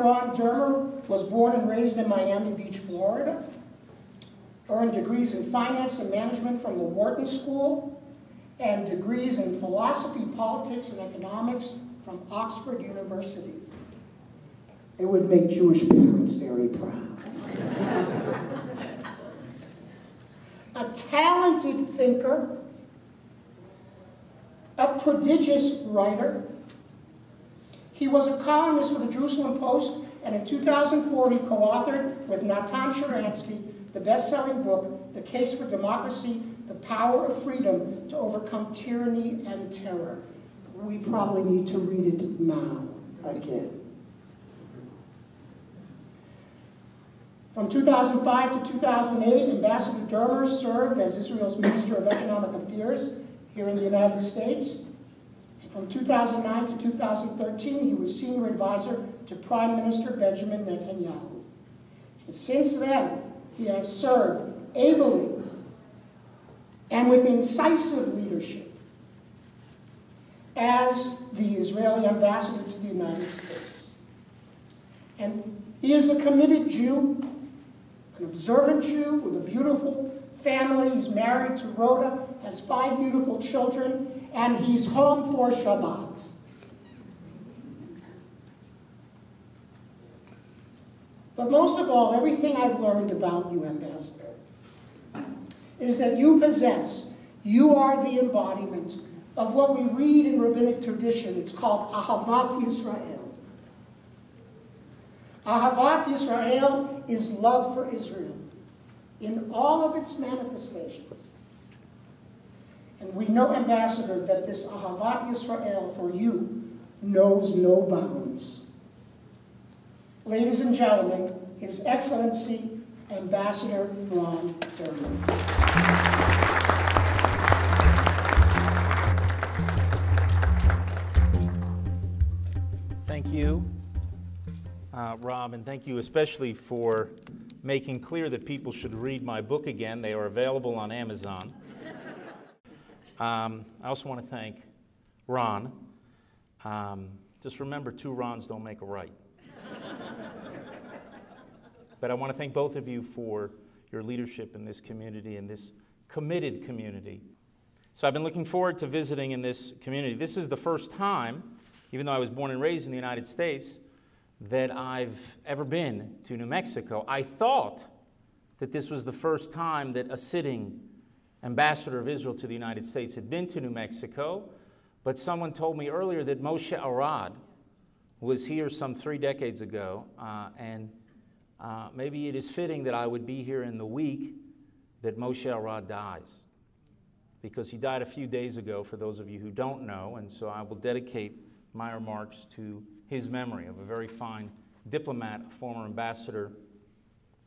Ron Dermer was born and raised in Miami Beach, Florida. Earned degrees in finance and management from the Wharton School and degrees in philosophy, politics, and economics from Oxford University. It would make Jewish parents very proud. a talented thinker, a prodigious writer. He was a columnist for the Jerusalem Post, and in 2004 he co-authored with Natan Sharansky the best-selling book, The Case for Democracy, The Power of Freedom to Overcome Tyranny and Terror. We probably need to read it now again. From 2005 to 2008, Ambassador Dermer served as Israel's Minister of Economic Affairs here in the United States. From 2009 to 2013, he was senior advisor to Prime Minister Benjamin Netanyahu. And since then, he has served ably and with incisive leadership as the Israeli ambassador to the United States. And he is a committed Jew, an observant Jew with a beautiful family. He's married to Rhoda, has five beautiful children, and he's home for Shabbat. But most of all, everything I've learned about you, Ambassador, is that you possess, you are the embodiment of what we read in rabbinic tradition. It's called Ahavat Yisrael. Ahavat Yisrael is love for Israel in all of its manifestations. And we know, Ambassador, that this Ahavat Yisrael for you knows no bounds. Ladies and gentlemen, His Excellency Ambassador Ron Dermer. Thank you, uh, Rob, and thank you especially for making clear that people should read my book again. They are available on Amazon. Um, I also want to thank Ron. Um, just remember, two Rons don't make a right. but I want to thank both of you for your leadership in this community and this committed community. So I've been looking forward to visiting in this community. This is the first time, even though I was born and raised in the United States, that I've ever been to New Mexico. I thought that this was the first time that a sitting ambassador of Israel to the United States had been to New Mexico, but someone told me earlier that Moshe Arad was here some three decades ago, uh, and uh, maybe it is fitting that I would be here in the week that Moshe Arad dies, because he died a few days ago, for those of you who don't know, and so I will dedicate my remarks to his memory of a very fine diplomat, former ambassador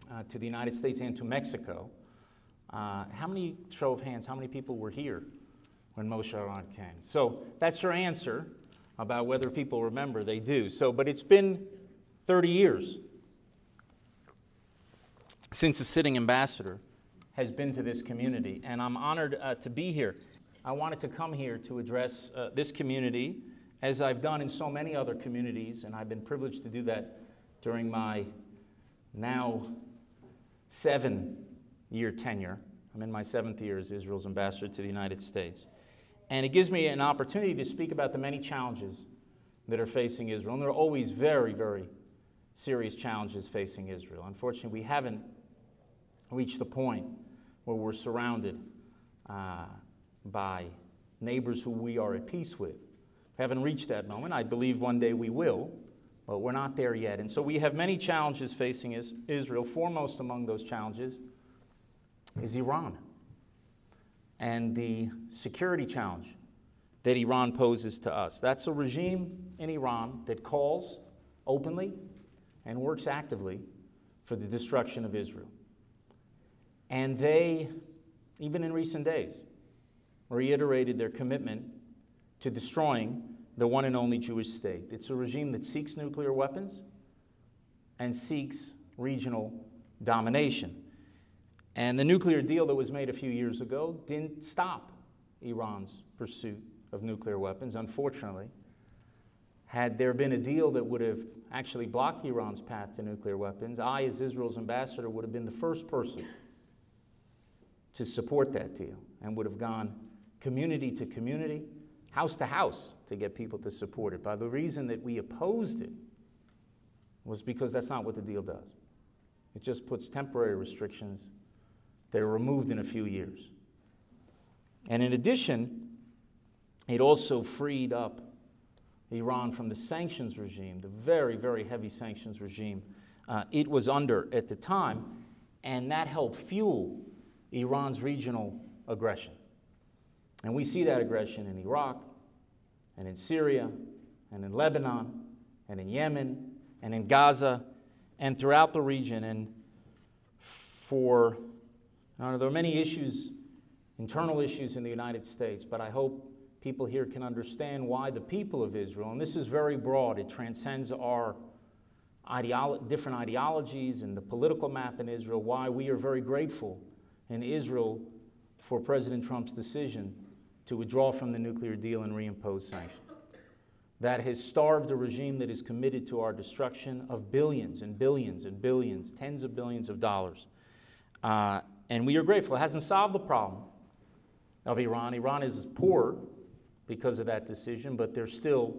uh, to the United States and to Mexico. Uh, how many, show of hands, how many people were here when Moshe Arad came? So that's your answer about whether people remember. They do. So, but it's been 30 years since a sitting ambassador has been to this community, and I'm honored uh, to be here. I wanted to come here to address uh, this community as I've done in so many other communities, and I've been privileged to do that during my now seven year tenure. I'm in my seventh year as Israel's ambassador to the United States. And it gives me an opportunity to speak about the many challenges that are facing Israel. And there are always very, very serious challenges facing Israel. Unfortunately, we haven't reached the point where we're surrounded uh, by neighbors who we are at peace with. We haven't reached that moment. I believe one day we will, but we're not there yet. And so we have many challenges facing Israel. Foremost among those challenges is Iran and the security challenge that Iran poses to us. That's a regime in Iran that calls openly and works actively for the destruction of Israel. And they, even in recent days, reiterated their commitment to destroying the one and only Jewish state. It's a regime that seeks nuclear weapons and seeks regional domination. And the nuclear deal that was made a few years ago didn't stop Iran's pursuit of nuclear weapons, unfortunately. Had there been a deal that would have actually blocked Iran's path to nuclear weapons, I, as Israel's ambassador, would have been the first person to support that deal and would have gone community to community, house to house to get people to support it. By the reason that we opposed it was because that's not what the deal does. It just puts temporary restrictions that were removed in a few years. And in addition, it also freed up Iran from the sanctions regime, the very, very heavy sanctions regime uh, it was under at the time, and that helped fuel Iran's regional aggression. And we see that aggression in Iraq, and in Syria, and in Lebanon, and in Yemen, and in Gaza, and throughout the region. And for, know, there are many issues, internal issues in the United States, but I hope people here can understand why the people of Israel, and this is very broad, it transcends our ideolo- different ideologies and the political map in Israel, why we are very grateful in Israel for President Trump's decision to withdraw from the nuclear deal and reimpose sanctions. That has starved a regime that is committed to our destruction of billions and billions and billions, tens of billions of dollars. Uh, and we are grateful. It hasn't solved the problem of Iran. Iran is poor because of that decision, but they're still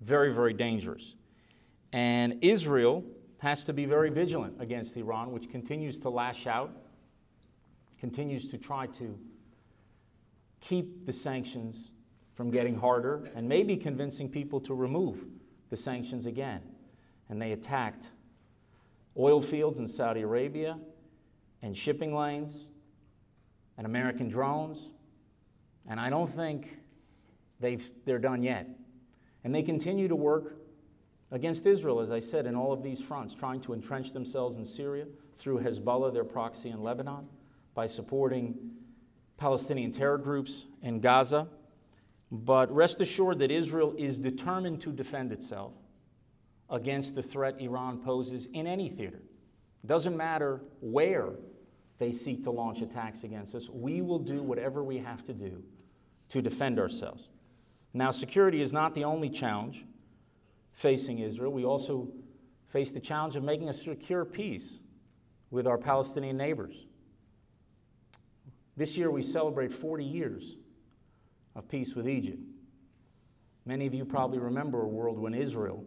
very, very dangerous. And Israel has to be very vigilant against Iran, which continues to lash out, continues to try to keep the sanctions from getting harder, and maybe convincing people to remove the sanctions again. And they attacked oil fields in Saudi Arabia and shipping lanes and American drones. And I don't think they've, they're done yet. And they continue to work against Israel, as I said, in all of these fronts, trying to entrench themselves in Syria through Hezbollah, their proxy in Lebanon, by supporting Palestinian terror groups in Gaza. But rest assured that Israel is determined to defend itself against the threat Iran poses in any theater. Doesn't matter where they seek to launch attacks against us, we will do whatever we have to do to defend ourselves. Now, security is not the only challenge facing Israel. We also face the challenge of making a secure peace with our Palestinian neighbors. This year we celebrate 40 years of peace with Egypt. Many of you probably remember a world when Israel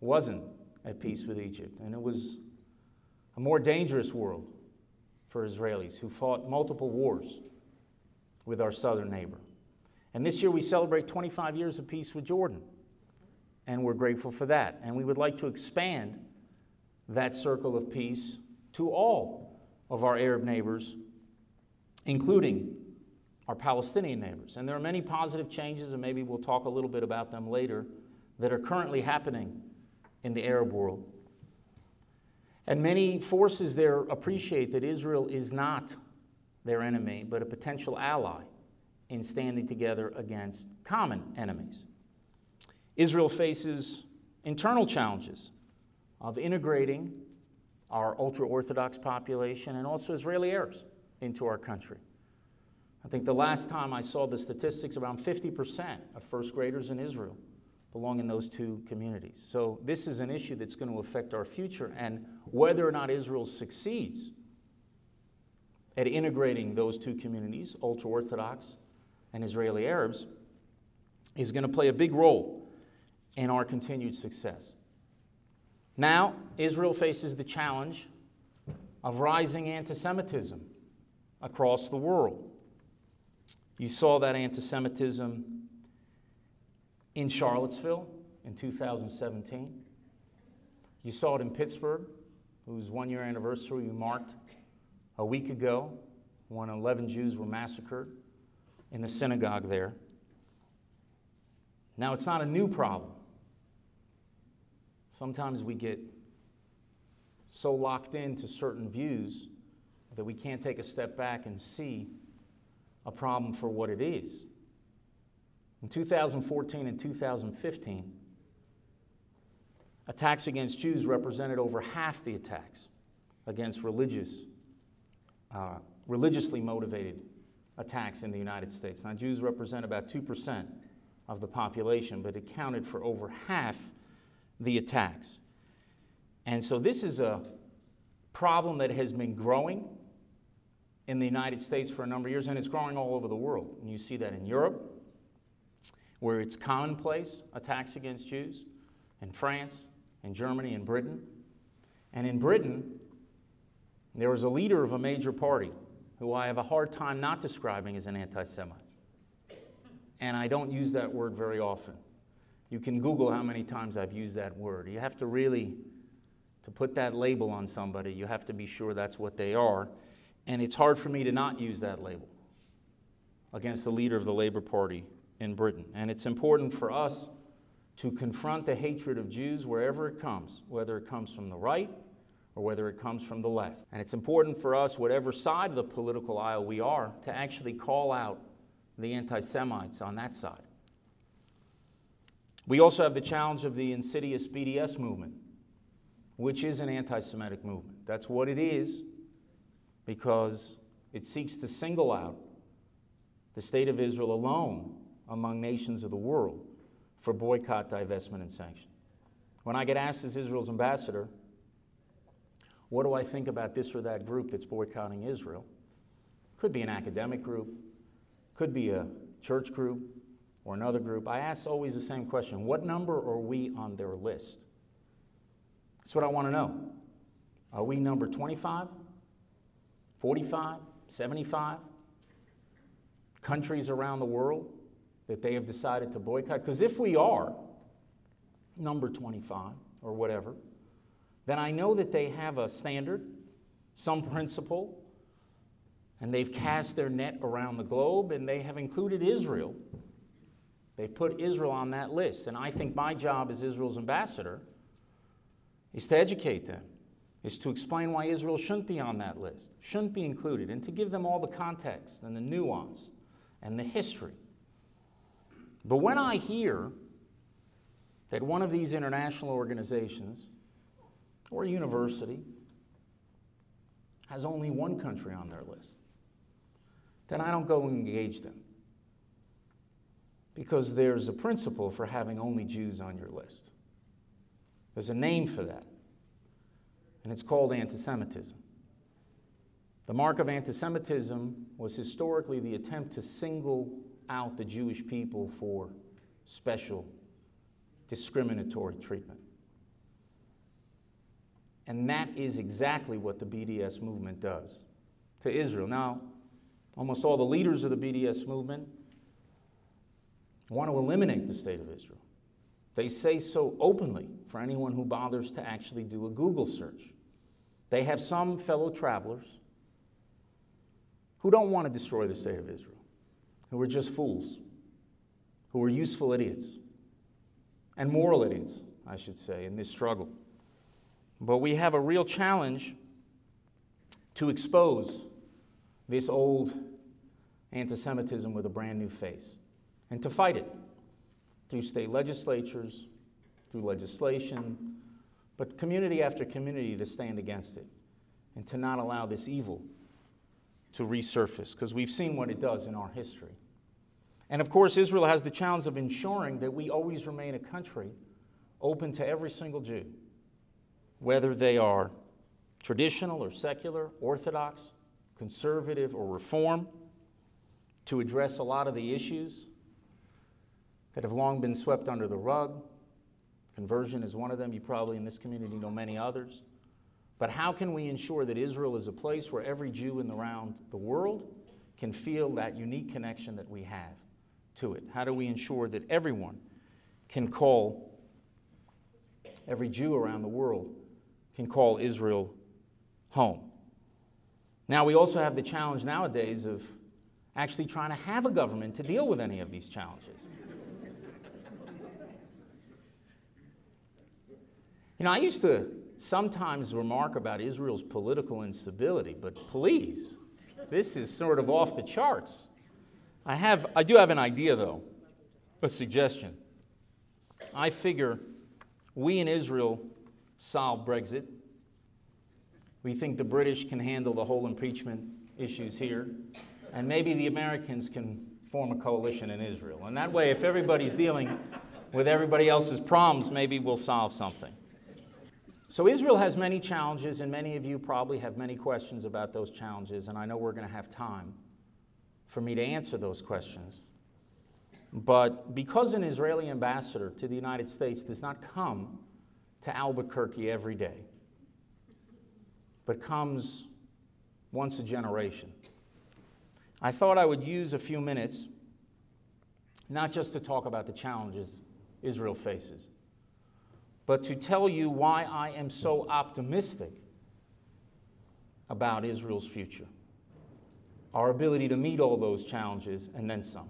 wasn't at peace with Egypt, and it was a more dangerous world for Israelis who fought multiple wars with our southern neighbor. And this year we celebrate 25 years of peace with Jordan, and we're grateful for that. And we would like to expand that circle of peace to all of our Arab neighbors, including our Palestinian neighbors. And there are many positive changes, and maybe we'll talk a little bit about them later, that are currently happening in the Arab world. And many forces there appreciate that Israel is not their enemy, but a potential ally in standing together against common enemies. Israel faces internal challenges of integrating our ultra Orthodox population and also Israeli Arabs into our country. I think the last time I saw the statistics, around 50% of first graders in Israel belong in those two communities. So this is an issue that's going to affect our future and whether or not Israel succeeds at integrating those two communities, ultra Orthodox and Israeli Arabs, is going to play a big role in our continued success. Now, Israel faces the challenge of rising anti Semitism across the world. You saw that anti Semitism in Charlottesville in 2017. You saw it in Pittsburgh, whose one year anniversary we marked a week ago when 11 Jews were massacred in the synagogue there. Now, it's not a new problem. Sometimes we get so locked into certain views that we can't take a step back and see a problem for what it is. In 2014 and 2015, attacks against Jews represented over half the attacks against religious, uh, religiously motivated attacks in the United States. Now, Jews represent about 2% of the population, but it counted for over half the attacks. And so this is a problem that has been growing in the United States for a number of years, and it's growing all over the world. And you see that in Europe, where it's commonplace attacks against Jews, in France, in Germany, in Britain. And in Britain, there was a leader of a major party who I have a hard time not describing as an anti Semite. And I don't use that word very often. You can Google how many times I've used that word. You have to really, to put that label on somebody, you have to be sure that's what they are. And it's hard for me to not use that label against the leader of the Labour Party in Britain. And it's important for us to confront the hatred of Jews wherever it comes, whether it comes from the right or whether it comes from the left. And it's important for us, whatever side of the political aisle we are, to actually call out the anti Semites on that side. We also have the challenge of the insidious BDS movement, which is an anti Semitic movement. That's what it is because it seeks to single out the state of Israel alone among nations of the world for boycott, divestment, and sanction. When I get asked as Israel's ambassador, what do I think about this or that group that's boycotting Israel? Could be an academic group, could be a church group or another group. I ask always the same question What number are we on their list? That's what I want to know. Are we number 25, 45, 75? Countries around the world that they have decided to boycott? Because if we are number 25 or whatever, then I know that they have a standard, some principle, and they've cast their net around the globe and they have included Israel. They've put Israel on that list. And I think my job as Israel's ambassador is to educate them, is to explain why Israel shouldn't be on that list, shouldn't be included, and to give them all the context and the nuance and the history but when I hear that one of these international organizations or a university has only one country on their list, then I don't go and engage them. Because there's a principle for having only Jews on your list. There's a name for that, and it's called anti Semitism. The mark of anti Semitism was historically the attempt to single out the Jewish people for special discriminatory treatment. And that is exactly what the BDS movement does to Israel. Now, almost all the leaders of the BDS movement want to eliminate the state of Israel. They say so openly for anyone who bothers to actually do a Google search. They have some fellow travelers who don't want to destroy the state of Israel who are just fools, who are useful idiots, and moral idiots, I should say, in this struggle. But we have a real challenge to expose this old anti Semitism with a brand new face and to fight it through state legislatures, through legislation, but community after community to stand against it and to not allow this evil to resurface because we've seen what it does in our history. And of course, Israel has the challenge of ensuring that we always remain a country open to every single Jew, whether they are traditional or secular, orthodox, conservative or reform, to address a lot of the issues that have long been swept under the rug. Conversion is one of them. You probably in this community know many others. But how can we ensure that Israel is a place where every Jew in the around the world can feel that unique connection that we have to it? How do we ensure that everyone can call, every Jew around the world can call Israel home? Now, we also have the challenge nowadays of actually trying to have a government to deal with any of these challenges. You know, I used to sometimes remark about Israel's political instability, but please, this is sort of off the charts. I, have, I do have an idea, though, a suggestion. I figure we in Israel solve Brexit. We think the British can handle the whole impeachment issues here. And maybe the Americans can form a coalition in Israel. And that way, if everybody's dealing with everybody else's problems, maybe we'll solve something. So, Israel has many challenges, and many of you probably have many questions about those challenges, and I know we're going to have time for me to answer those questions. But because an Israeli ambassador to the United States does not come to Albuquerque every day, but comes once a generation, I thought I would use a few minutes not just to talk about the challenges Israel faces, but to tell you why I am so optimistic about Israel's future, our ability to meet all those challenges and then some.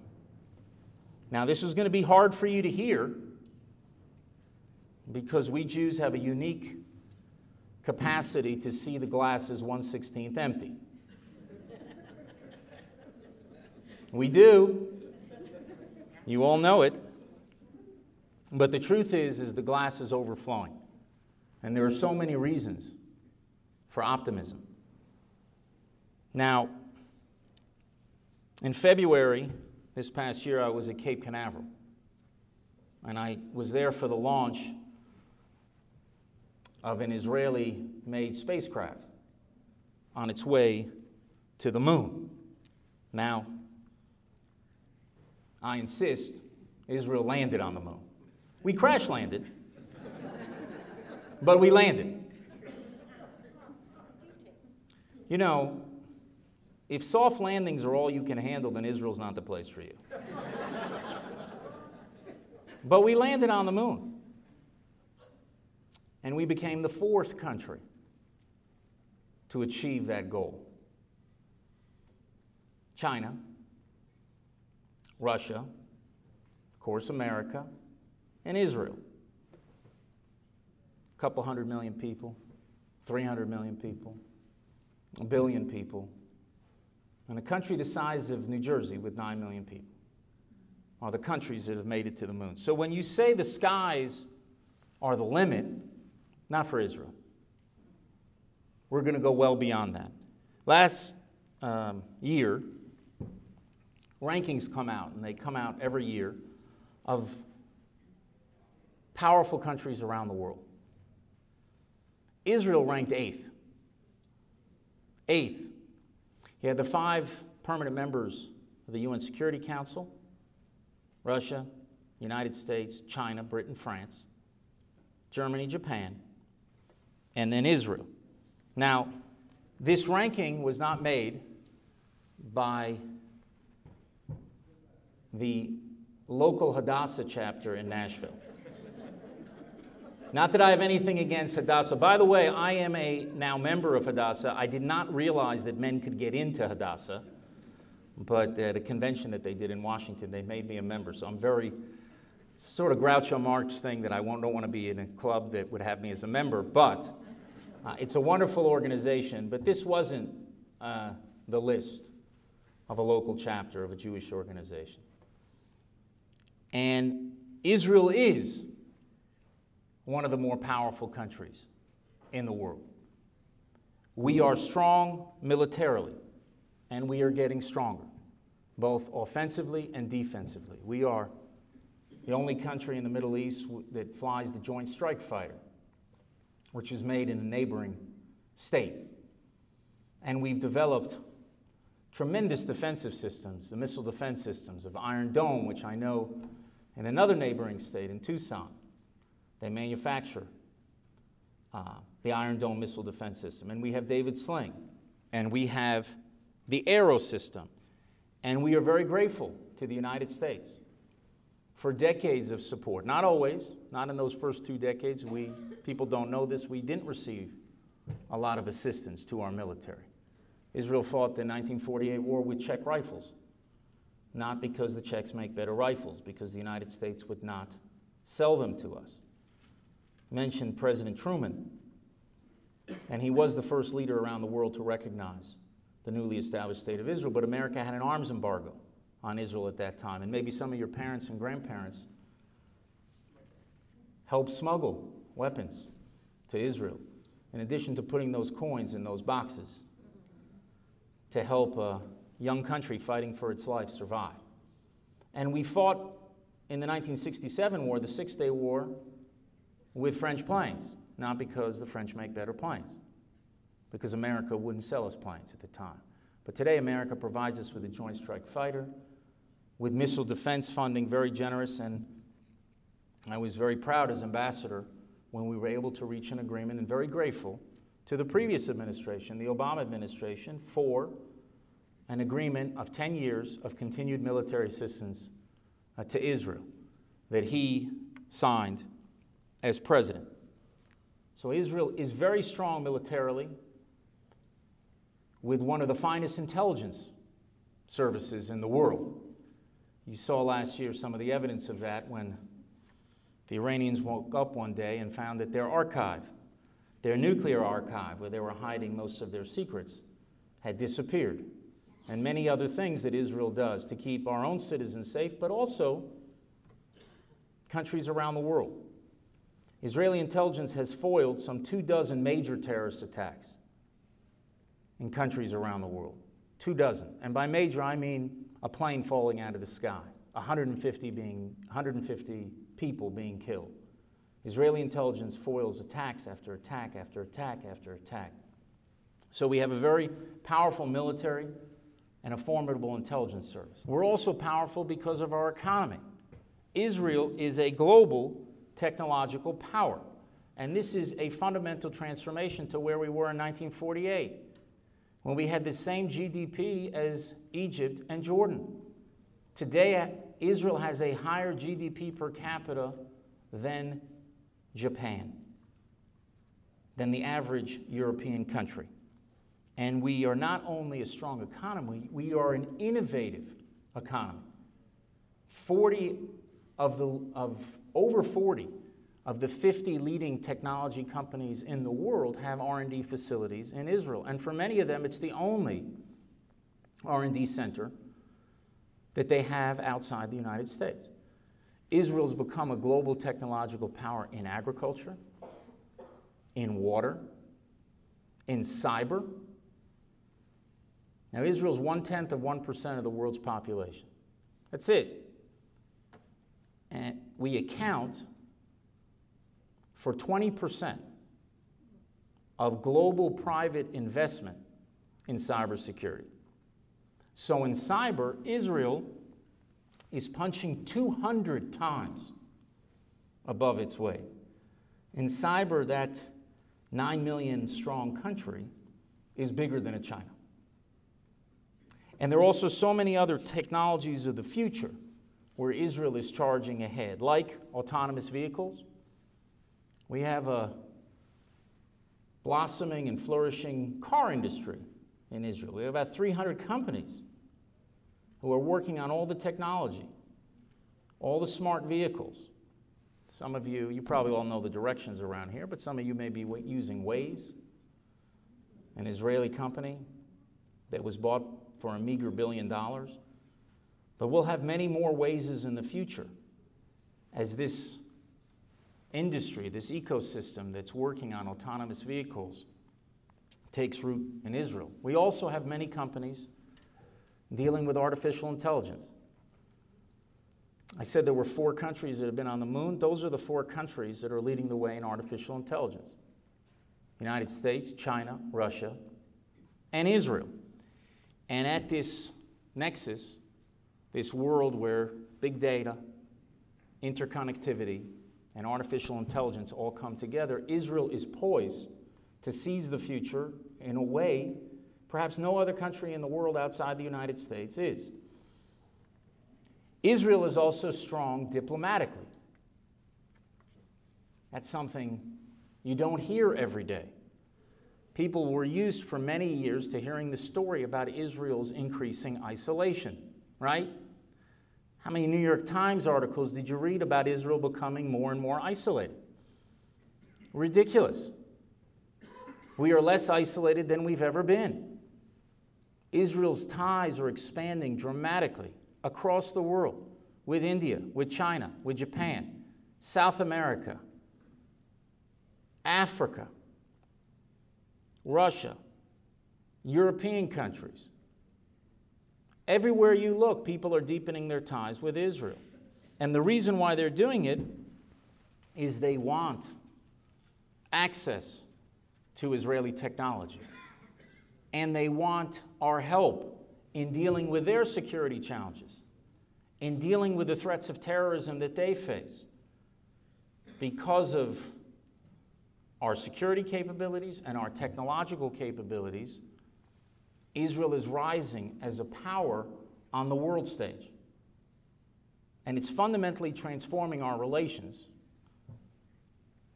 Now, this is going to be hard for you to hear because we Jews have a unique capacity to see the glass as 116th empty. we do. You all know it. But the truth is is the glass is overflowing. And there are so many reasons for optimism. Now, in February this past year, I was at Cape Canaveral. And I was there for the launch of an Israeli made spacecraft on its way to the moon. Now, I insist Israel landed on the moon. We crash landed, but we landed. You know, if soft landings are all you can handle, then Israel's not the place for you. but we landed on the moon. And we became the fourth country to achieve that goal. China, Russia, of course, America, and Israel. A couple hundred million people, 300 million people, a billion people, and a country the size of New Jersey with 9 million people are the countries that have made it to the moon. So when you say the skies are the limit, not for Israel. We're going to go well beyond that. Last um, year, rankings come out, and they come out every year, of powerful countries around the world. Israel ranked eighth. Eighth. He had the five permanent members of the UN Security Council Russia, United States, China, Britain, France, Germany, Japan, and then Israel. Now, this ranking was not made by the local Hadassah chapter in Nashville. Not that I have anything against Hadassah. By the way, I am a now member of Hadassah. I did not realize that men could get into Hadassah, but at a convention that they did in Washington, they made me a member. So I'm very sort of Groucho Marx thing that I don't want to be in a club that would have me as a member, but uh, it's a wonderful organization. But this wasn't uh, the list of a local chapter of a Jewish organization. And Israel is one of the more powerful countries in the world. We are strong militarily, and we are getting stronger, both offensively and defensively. We are the only country in the Middle East that flies the Joint Strike Fighter, which is made in a neighboring state. And we've developed tremendous defensive systems, the missile defense systems of Iron Dome, which I know in another neighboring state, in Tucson, they manufacture uh, the Iron Dome missile defense system. And we have David's Sling. And we have the Arrow system. And we are very grateful to the United States for decades of support. Not always, not in those first two decades. We, people don't know this, we didn't receive a lot of assistance to our military. Israel fought the 1948 war with Czech rifles, not because the Czechs make better rifles, because the United States would not sell them to us mentioned President Truman, and he was the first leader around the world to recognize the newly established state of Israel. But America had an arms embargo on Israel at that time, and maybe some of your parents and grandparents helped smuggle weapons to Israel, in addition to putting those coins in those boxes to help a young country fighting for its life survive. And we fought in the 1967 war, the Six Day War, with French planes, not because the French make better planes, because America wouldn't sell us planes at the time. But today, America provides us with a Joint Strike Fighter, with missile defense funding, very generous, and I was very proud as ambassador when we were able to reach an agreement and very grateful to the previous administration, the Obama administration, for an agreement of 10 years of continued military assistance uh, to Israel that he signed as president. So Israel is very strong militarily with one of the finest intelligence services in the world. You saw last year some of the evidence of that when the Iranians woke up one day and found that their archive, their nuclear archive, where they were hiding most of their secrets, had disappeared and many other things that Israel does to keep our own citizens safe, but also countries around the world. Israeli intelligence has foiled some two dozen major terrorist attacks in countries around the world. Two dozen. And by major, I mean a plane falling out of the sky, 150, being, 150 people being killed. Israeli intelligence foils attacks after attack after attack after attack. So we have a very powerful military and a formidable intelligence service. We're also powerful because of our economy. Israel is a global technological power. And this is a fundamental transformation to where we were in 1948, when we had the same GDP as Egypt and Jordan. Today, Israel has a higher GDP per capita than Japan, than the average European country. And we are not only a strong economy, we are an innovative economy. 40 of the, of over 40 of the 50 leading technology companies in the world have R&D facilities in Israel. And for many of them, it's the only R&D center that they have outside the United States. Israel's become a global technological power in agriculture, in water, in cyber, now, Israel's one tenth of 1% of the world's population. That's it. And we account for 20% of global private investment in cybersecurity. So, in cyber, Israel is punching 200 times above its weight. In cyber, that 9 million strong country is bigger than a China. And there are also so many other technologies of the future where Israel is charging ahead, like autonomous vehicles. We have a blossoming and flourishing car industry in Israel. We have about 300 companies who are working on all the technology, all the smart vehicles. Some of you, you probably all know the directions around here, but some of you may be using Waze, an Israeli company that was bought for a meager billion dollars. But we'll have many more Wazes in the future as this industry, this ecosystem that's working on autonomous vehicles takes root in Israel. We also have many companies dealing with artificial intelligence. I said there were four countries that have been on the moon. Those are the four countries that are leading the way in artificial intelligence United States, China, Russia, and Israel. And at this nexus, this world where big data, interconnectivity, and artificial intelligence all come together, Israel is poised to seize the future in a way perhaps no other country in the world outside the United States is. Israel is also strong diplomatically. That's something you don't hear every day. People were used for many years to hearing the story about Israel's increasing isolation, right? How many New York Times articles did you read about Israel becoming more and more isolated? Ridiculous. We are less isolated than we've ever been. Israel's ties are expanding dramatically across the world with India, with China, with Japan, South America, Africa, Russia, European countries. Everywhere you look, people are deepening their ties with Israel. And the reason why they're doing it is they want access to Israeli technology. And they want our help in dealing with their security challenges, in dealing with the threats of terrorism that they face. Because of our security capabilities and our technological capabilities, Israel is rising as a power on the world stage. And it's fundamentally transforming our relations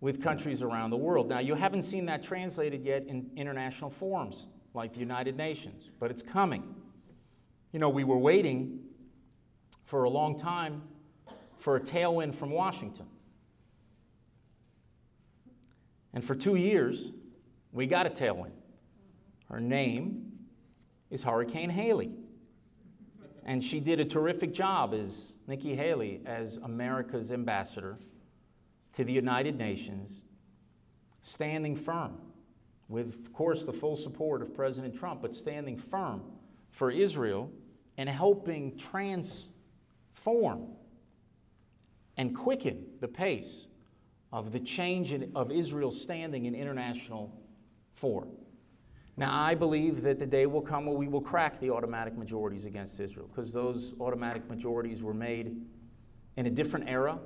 with countries around the world. Now, you haven't seen that translated yet in international forums like the United Nations, but it's coming. You know, we were waiting for a long time for a tailwind from Washington. And for two years, we got a tailwind. Her name is Hurricane Haley. And she did a terrific job as Nikki Haley as America's ambassador to the United Nations, standing firm with, of course, the full support of President Trump, but standing firm for Israel and helping transform and quicken the pace of the change in, of Israel's standing in international fora. Now, I believe that the day will come where we will crack the automatic majorities against Israel, because those automatic majorities were made in a different era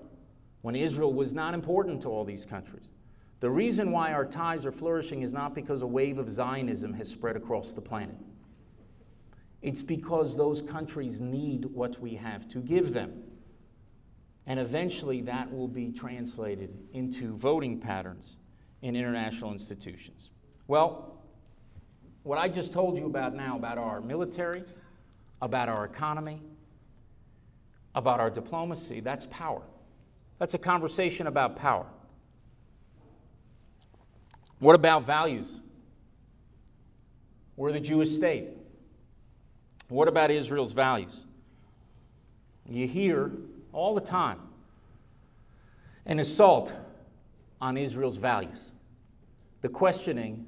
when Israel was not important to all these countries. The reason why our ties are flourishing is not because a wave of Zionism has spread across the planet. It's because those countries need what we have to give them. And eventually that will be translated into voting patterns in international institutions. Well, what I just told you about now, about our military, about our economy, about our diplomacy, that's power. That's a conversation about power. What about values? We're the Jewish state. What about Israel's values? You hear all the time an assault on Israel's values, the questioning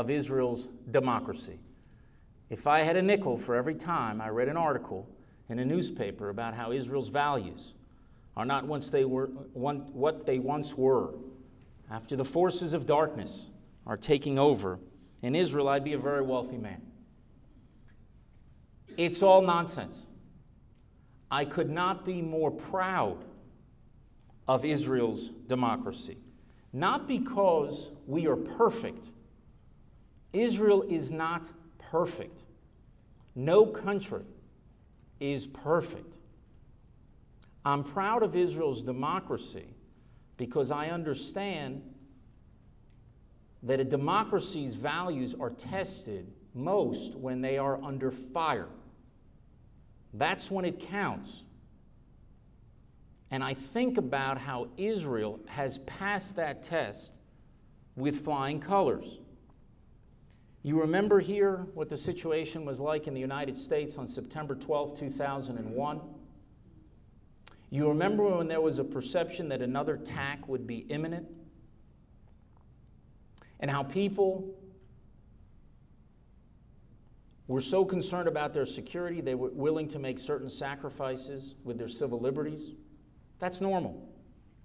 of Israel's democracy. If I had a nickel for every time I read an article in a newspaper about how Israel's values are not once they were, one, what they once were, after the forces of darkness are taking over in Israel, I'd be a very wealthy man. It's all nonsense. I could not be more proud of Israel's democracy. Not because we are perfect. Israel is not perfect. No country is perfect. I'm proud of Israel's democracy because I understand that a democracy's values are tested most when they are under fire. That's when it counts. And I think about how Israel has passed that test with flying colors. You remember here what the situation was like in the United States on September 12, 2001? You remember when there was a perception that another attack would be imminent? And how people were so concerned about their security, they were willing to make certain sacrifices with their civil liberties. That's normal.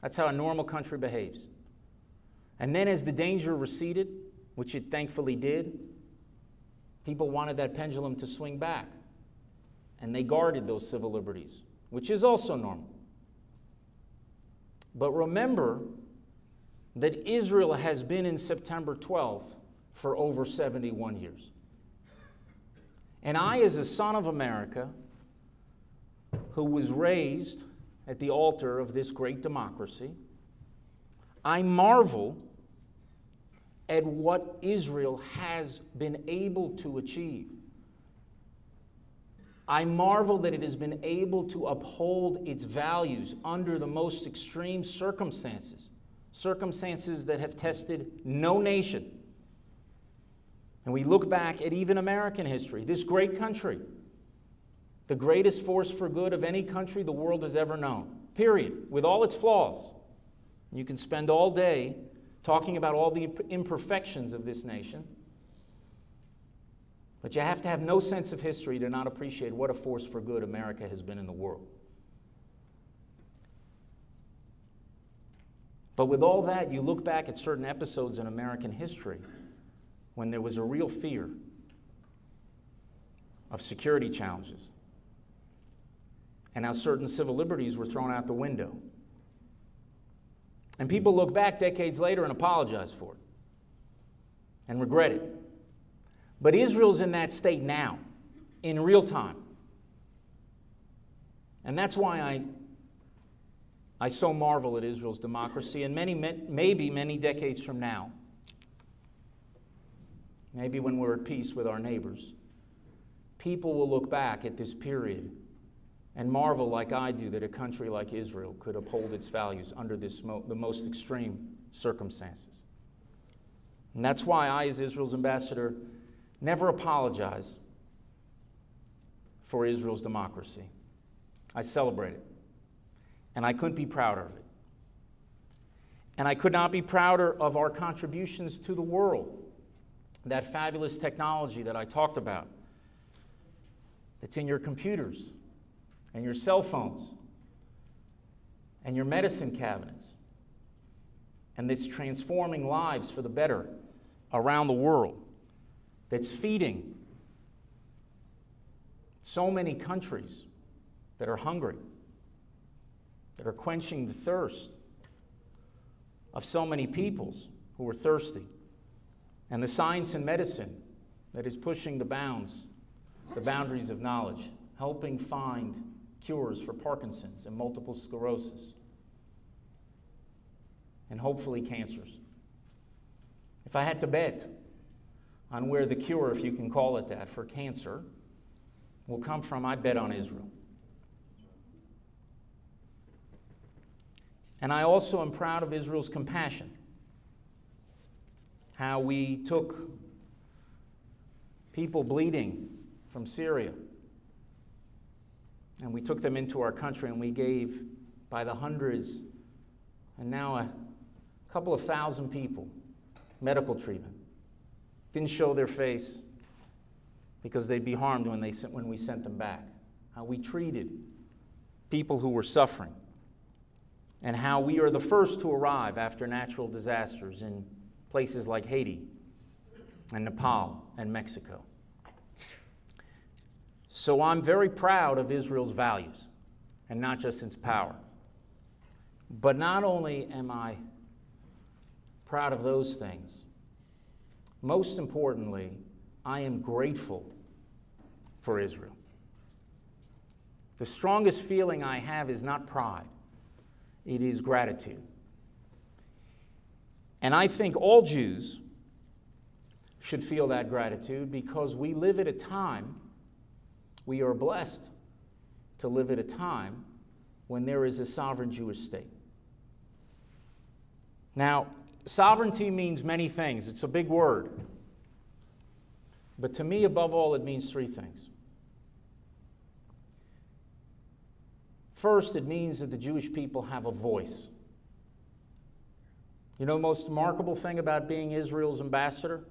That's how a normal country behaves. And then, as the danger receded, which it thankfully did, people wanted that pendulum to swing back. And they guarded those civil liberties, which is also normal. But remember that Israel has been in September 12th for over 71 years. And I, as a son of America, who was raised at the altar of this great democracy, I marvel at what Israel has been able to achieve. I marvel that it has been able to uphold its values under the most extreme circumstances, circumstances that have tested no nation and we look back at even American history, this great country, the greatest force for good of any country the world has ever known, period, with all its flaws. You can spend all day talking about all the imperfections of this nation, but you have to have no sense of history to not appreciate what a force for good America has been in the world. But with all that, you look back at certain episodes in American history when there was a real fear of security challenges and how certain civil liberties were thrown out the window. And people look back decades later and apologize for it and regret it. But Israel's in that state now, in real time. And that's why I, I so marvel at Israel's democracy. And many, maybe many decades from now, maybe when we're at peace with our neighbors, people will look back at this period and marvel like I do that a country like Israel could uphold its values under this mo- the most extreme circumstances. And that's why I, as Israel's ambassador, never apologize for Israel's democracy. I celebrate it. And I couldn't be prouder of it. And I could not be prouder of our contributions to the world. That fabulous technology that I talked about, that's in your computers and your cell phones and your medicine cabinets, and that's transforming lives for the better around the world, that's feeding so many countries that are hungry, that are quenching the thirst of so many peoples who are thirsty, and the science and medicine that is pushing the bounds, the boundaries of knowledge, helping find cures for Parkinson's and multiple sclerosis, and hopefully cancers. If I had to bet on where the cure, if you can call it that, for cancer will come from, I'd bet on Israel. And I also am proud of Israel's compassion. How we took people bleeding from Syria and we took them into our country and we gave by the hundreds and now a couple of thousand people medical treatment. Didn't show their face because they'd be harmed when, they, when we sent them back. How we treated people who were suffering and how we are the first to arrive after natural disasters in places like Haiti and Nepal and Mexico. So I'm very proud of Israel's values and not just its power. But not only am I proud of those things, most importantly, I am grateful for Israel. The strongest feeling I have is not pride it is gratitude. And I think all Jews should feel that gratitude because we live at a time, we are blessed to live at a time when there is a sovereign Jewish state. Now, sovereignty means many things, it's a big word. But to me, above all, it means three things. First, it means that the Jewish people have a voice. You know, the most remarkable thing about being Israel's ambassador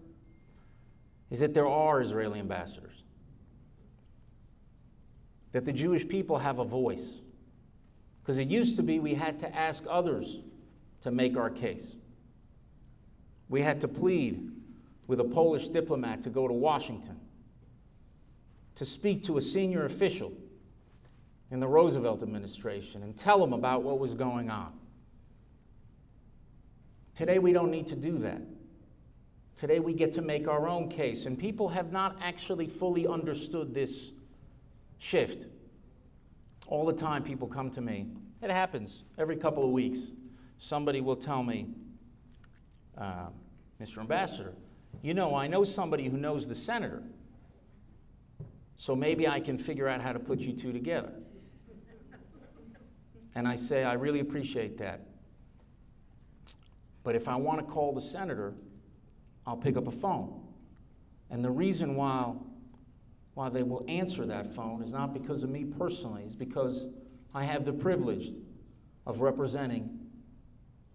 is that there are Israeli ambassadors. That the Jewish people have a voice. Because it used to be we had to ask others to make our case. We had to plead with a Polish diplomat to go to Washington, to speak to a senior official in the Roosevelt administration and tell them about what was going on. Today, we don't need to do that. Today, we get to make our own case, and people have not actually fully understood this shift. All the time, people come to me. It happens every couple of weeks. Somebody will tell me, uh, Mr. Ambassador, you know, I know somebody who knows the senator, so maybe I can figure out how to put you two together. And I say, I really appreciate that. But if I want to call the senator, I'll pick up a phone. And the reason why, why they will answer that phone is not because of me personally, it's because I have the privilege of representing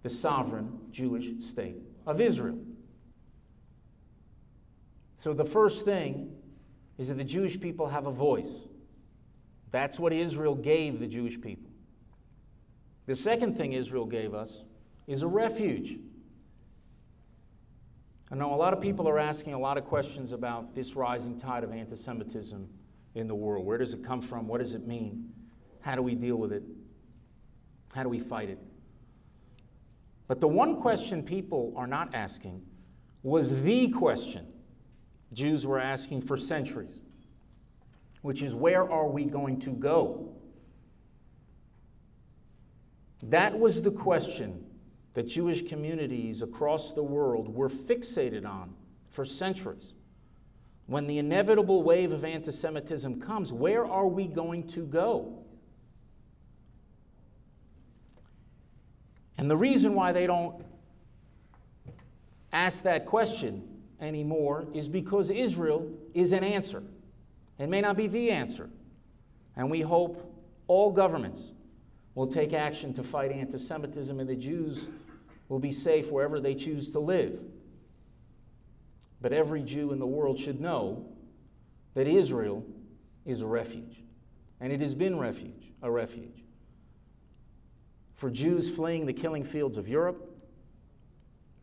the sovereign Jewish state of Israel. So the first thing is that the Jewish people have a voice. That's what Israel gave the Jewish people. The second thing Israel gave us is a refuge. I know a lot of people are asking a lot of questions about this rising tide of anti Semitism in the world. Where does it come from? What does it mean? How do we deal with it? How do we fight it? But the one question people are not asking was the question Jews were asking for centuries, which is where are we going to go? That was the question that Jewish communities across the world were fixated on for centuries. When the inevitable wave of anti Semitism comes, where are we going to go? And the reason why they don't ask that question anymore is because Israel is an answer. It may not be the answer. And we hope all governments will take action to fight anti Semitism and the Jews will be safe wherever they choose to live. But every Jew in the world should know that Israel is a refuge. And it has been refuge, a refuge. For Jews fleeing the killing fields of Europe,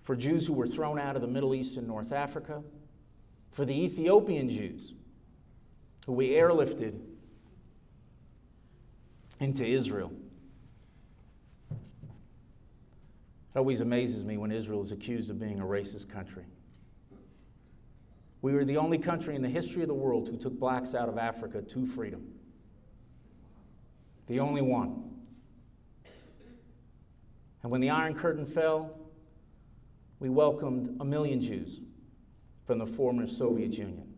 for Jews who were thrown out of the Middle East and North Africa, for the Ethiopian Jews who we airlifted into Israel. It always amazes me when Israel is accused of being a racist country. We were the only country in the history of the world who took blacks out of Africa to freedom. The only one. And when the Iron Curtain fell, we welcomed a million Jews from the former Soviet Union.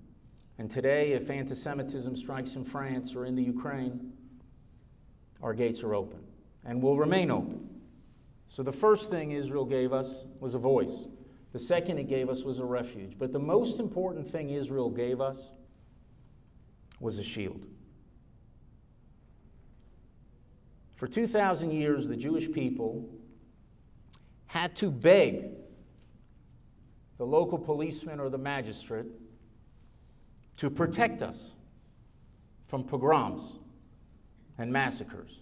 And today, if anti Semitism strikes in France or in the Ukraine, our gates are open and will remain open. So the first thing Israel gave us was a voice. The second it gave us was a refuge. But the most important thing Israel gave us was a shield. For 2,000 years, the Jewish people had to beg the local policeman or the magistrate to protect us from pogroms and massacres.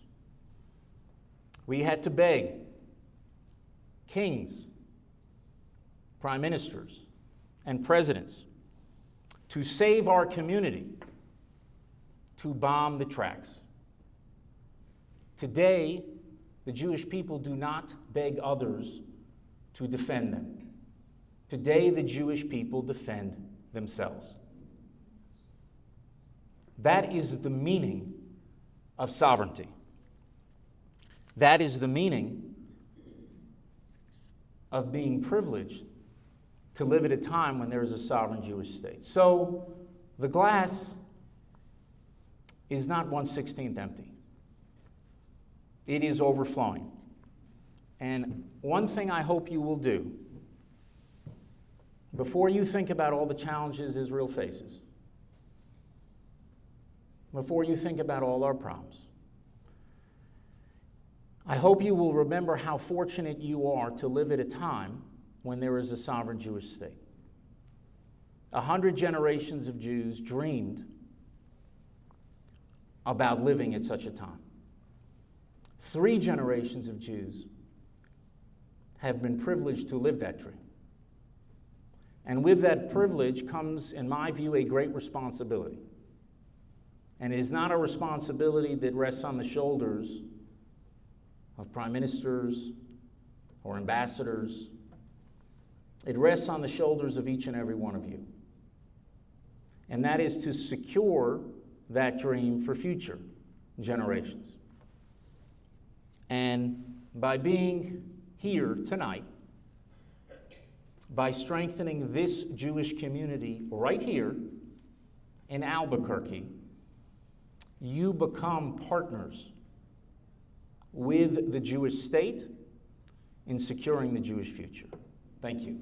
We had to beg kings, prime ministers, and presidents to save our community, to bomb the tracks. Today, the Jewish people do not beg others to defend them. Today, the Jewish people defend themselves. That is the meaning of sovereignty. That is the meaning of being privileged to live at a time when there is a sovereign Jewish state. So the glass is not 116th empty, it is overflowing. And one thing I hope you will do before you think about all the challenges Israel faces, before you think about all our problems, I hope you will remember how fortunate you are to live at a time when there is a sovereign Jewish state. A hundred generations of Jews dreamed about living at such a time. Three generations of Jews have been privileged to live that dream. And with that privilege comes, in my view, a great responsibility. And it is not a responsibility that rests on the shoulders of prime ministers or ambassadors. It rests on the shoulders of each and every one of you. And that is to secure that dream for future generations. And by being here tonight, by strengthening this Jewish community right here in Albuquerque, you become partners with the Jewish state in securing the Jewish future. Thank you.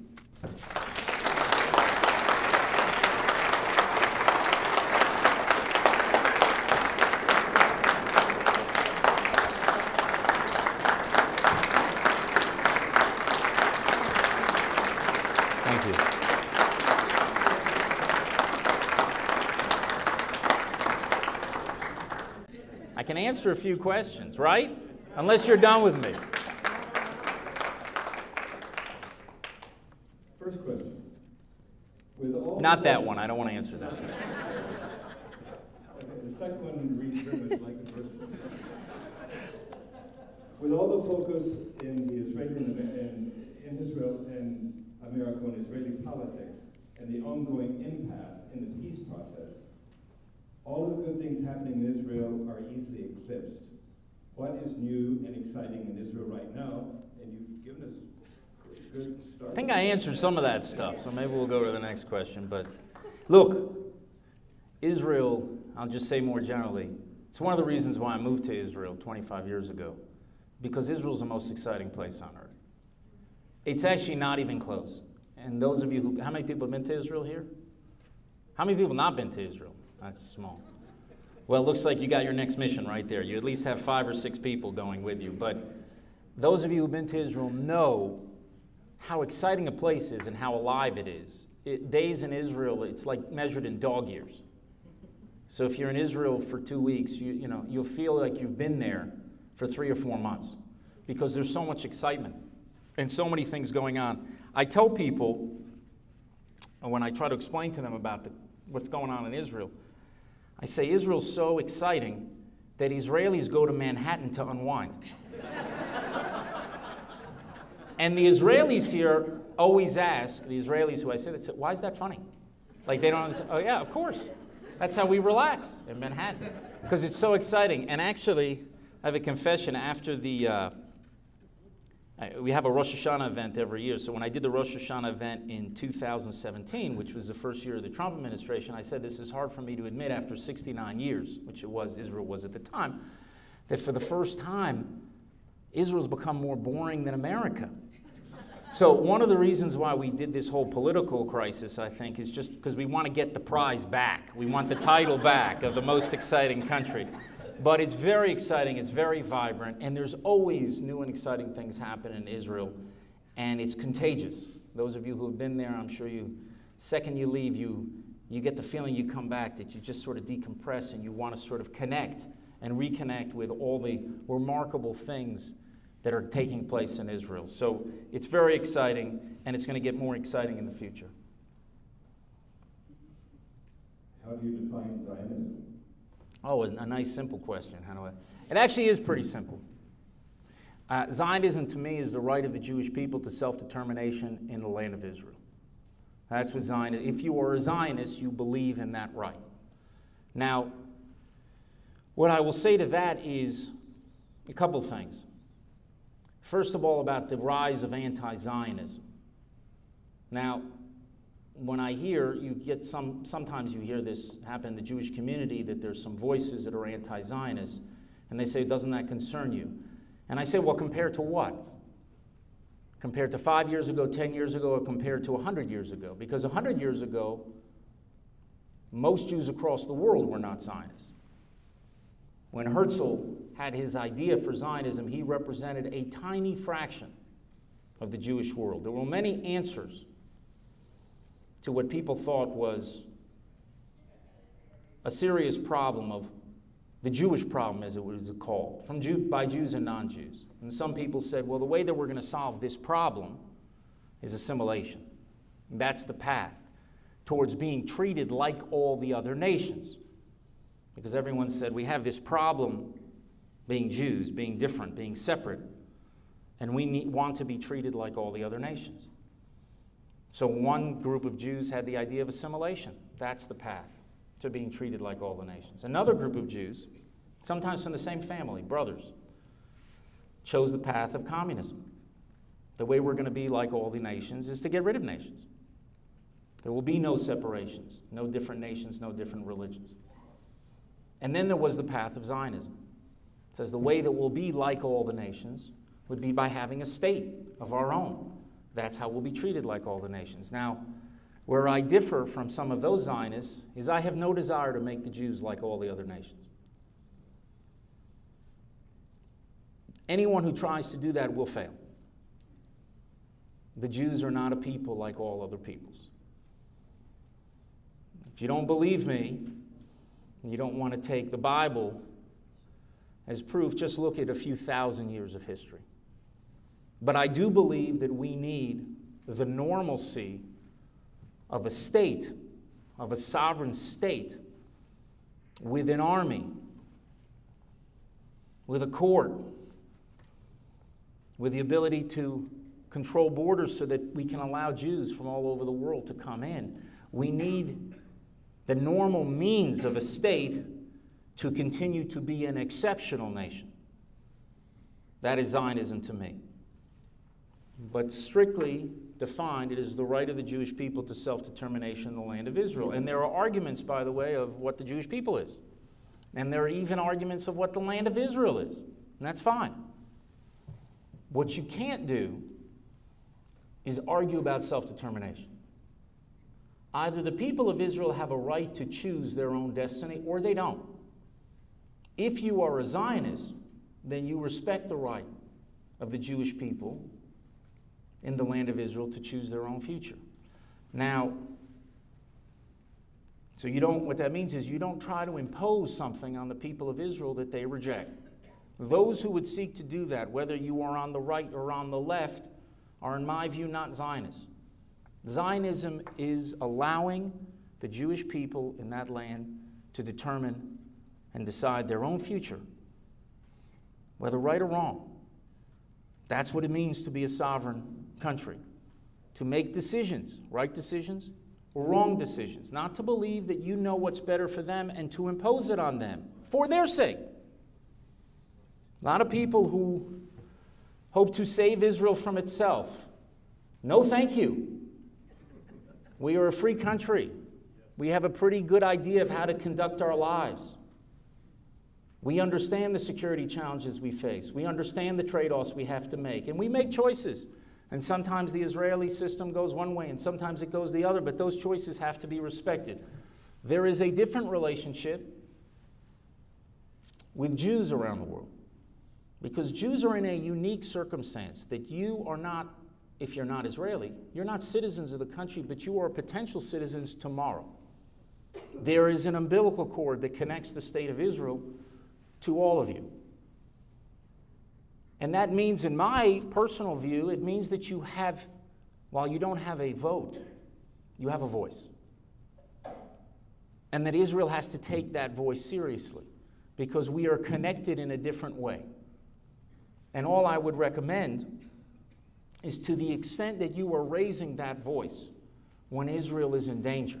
Thank you. I can answer a few questions, right? Unless you're done with me. first question. With all Not that one. I don't want to answer that. Okay, the second one reads very much like the first one. With all the focus in the Israeli and, in, Israel and America on Israeli politics and the ongoing impasse in the peace process, all of the good things happening in Israel are easily eclipsed. What is new and exciting in Israel right now? And you've given us a good start. I think I answered some of that stuff, so maybe we'll go to the next question. But look, Israel, I'll just say more generally, it's one of the reasons why I moved to Israel 25 years ago, because Israel's the most exciting place on earth. It's actually not even close. And those of you who, how many people have been to Israel here? How many people not been to Israel? That's small. Well, it looks like you got your next mission right there. You at least have five or six people going with you. But those of you who've been to Israel know how exciting a place is and how alive it is. It, days in Israel, it's like measured in dog years. So if you're in Israel for two weeks, you, you know, you'll feel like you've been there for three or four months because there's so much excitement and so many things going on. I tell people, when I try to explain to them about the, what's going on in Israel, I say Israel's so exciting that Israelis go to Manhattan to unwind. and the Israelis here always ask, the Israelis who I say, say, why is that funny? Like they don't understand. Oh, yeah, of course. That's how we relax in Manhattan because it's so exciting. And actually, I have a confession after the. Uh, We have a Rosh Hashanah event every year. So when I did the Rosh Hashanah event in 2017, which was the first year of the Trump administration, I said this is hard for me to admit after 69 years, which it was, Israel was at the time, that for the first time, Israel's become more boring than America. So one of the reasons why we did this whole political crisis, I think, is just because we want to get the prize back. We want the title back of the most exciting country. But it's very exciting, it's very vibrant, and there's always new and exciting things happen in Israel, and it's contagious. Those of you who have been there, I'm sure you, second you leave, you, you get the feeling you come back that you just sort of decompress and you want to sort of connect and reconnect with all the remarkable things that are taking place in Israel. So it's very exciting, and it's going to get more exciting in the future. How do you define Zionism? Oh, a, nice, simple question. How do I? It actually is pretty simple. Uh, Zionism, to me, is the right of the Jewish people to self determination in the land of Israel. That's what Zionism. Is. If you are a Zionist, you believe in that right. Now, what I will say to that is a couple of things. First of all, about the rise of anti Zionism. Now, when I hear, you get some, sometimes you hear this happen in the Jewish community that there's some voices that are anti Zionist, and they say, Doesn't that concern you? And I say, Well, compared to what? Compared to five years ago, 10 years ago, or compared to a 100 years ago? Because a 100 years ago, most Jews across the world were not Zionists. When Herzl had his idea for Zionism, he represented a tiny fraction of the Jewish world. There were many answers to what people thought was a serious problem of the Jewish problem, as it was called, from Jew, by Jews and non Jews. And some people said, well, the way that we're going to solve this problem is assimilation. That's the path towards being treated like all the other nations. Because everyone said, we have this problem being Jews, being different, being separate, and we need, want to be treated like all the other nations. So one group of Jews had the idea of assimilation. That's the path to being treated like all the nations. Another group of Jews, sometimes from the same family, brothers, chose the path of communism. The way we're going to be like all the nations is to get rid of nations. There will be no separations, no different nations, no different religions. And then there was the path of Zionism. It says the way that we'll be like all the nations would be by having a state of our own. That's how we'll be treated like all the nations. Now, where I differ from some of those Zionists is I have no desire to make the Jews like all the other nations. Anyone who tries to do that will fail. The Jews are not a people like all other peoples. If you don't believe me, you don't want to take the Bible as proof, just look at a few thousand years of history. But I do believe that we need the normalcy of a state, of a sovereign state, with an army, with a court, with the ability to control borders so that we can allow Jews from all over the world to come in. We need the normal means of a state to continue to be an exceptional nation. That is Zionism to me. But strictly defined, it is the right of the Jewish people to self determination in the land of Israel. And there are arguments, by the way, of what the Jewish people is. And there are even arguments of what the land of Israel is. And that's fine. What you can't do is argue about self determination. Either the people of Israel have a right to choose their own destiny or they don't. If you are a Zionist, then you respect the right of the Jewish people in the land of Israel to choose their own future. Now, so you don't, what that means is you don't try to impose something on the people of Israel that they reject. Those who would seek to do that, whether you are on the right or on the left, are, in my view, not Zionists. Zionism is allowing the Jewish people in that land to determine and decide their own future, whether right or wrong. That's what it means to be a sovereign country. To make decisions, right decisions or wrong decisions, not to believe that you know what's better for them and to impose it on them for their sake. A lot of people who hope to save Israel from itself. No, thank you. We are a free country. We have a pretty good idea of how to conduct our lives. We understand the security challenges we face. We understand the trade offs we have to make. And we make choices. And sometimes the Israeli system goes one way and sometimes it goes the other, but those choices have to be respected. There is a different relationship with Jews around the world. Because Jews are in a unique circumstance that you are not, if you're not Israeli, you're not citizens of the country, but you are potential citizens tomorrow. There is an umbilical cord that connects the state of Israel to all of you. And that means, in my personal view, it means that you have, while you don't have a vote, you have a voice. And that Israel has to take that voice seriously because we are connected in a different way. And all I would recommend is to the extent that you are raising that voice when Israel is in danger,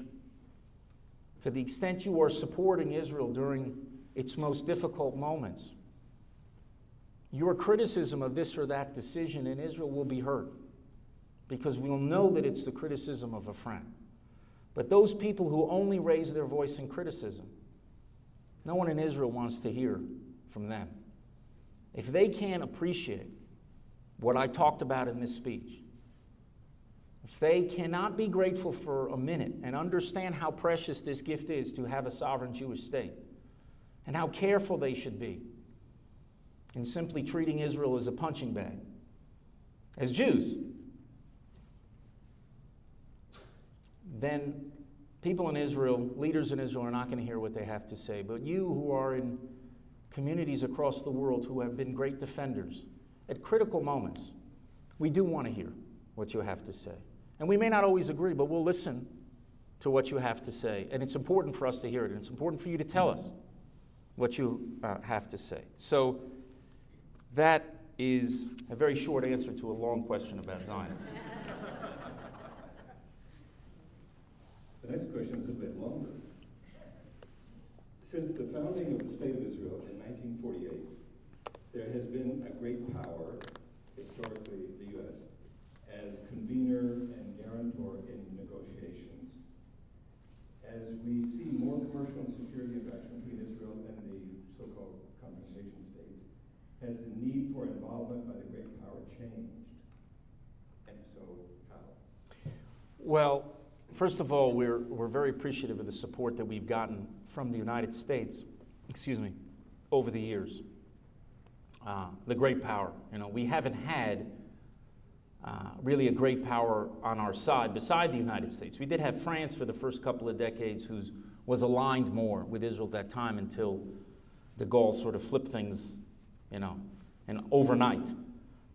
to the extent you are supporting Israel during its most difficult moments, your criticism of this or that decision in Israel will be heard because we'll know that it's the criticism of a friend. But those people who only raise their voice in criticism, no one in Israel wants to hear from them. If they can't appreciate what I talked about in this speech, if they cannot be grateful for a minute and understand how precious this gift is to have a sovereign Jewish state and how careful they should be in simply treating Israel as a punching bag, as Jews, then people in Israel, leaders in Israel, are not going to hear what they have to say. But you who are in communities across the world who have been great defenders at critical moments, we do want to hear what you have to say. And we may not always agree, but we'll listen to what you have to say. And it's important for us to hear it, and it's important for you to tell us what you uh, have to say. So that is a very short answer to a long question about Zionism. The next question is a bit longer. Since the founding of the State of Israel in 1948, there has been a great power, historically the U.S., as convener and guarantor in negotiations. As we see more commercial and security interaction between Israel and the so-called confrontation has the need for involvement by the great power changed? And so, how? Well, First of all, we're, we're very appreciative of the support that we've gotten from the United States, excuse me, over the years. Uh, the great power. You know, we haven't had uh, really a great power on our side beside the United States. We did have France for the first couple of decades, who was aligned more with Israel at that time until de Gaulle sort of flipped things, you know, and overnight,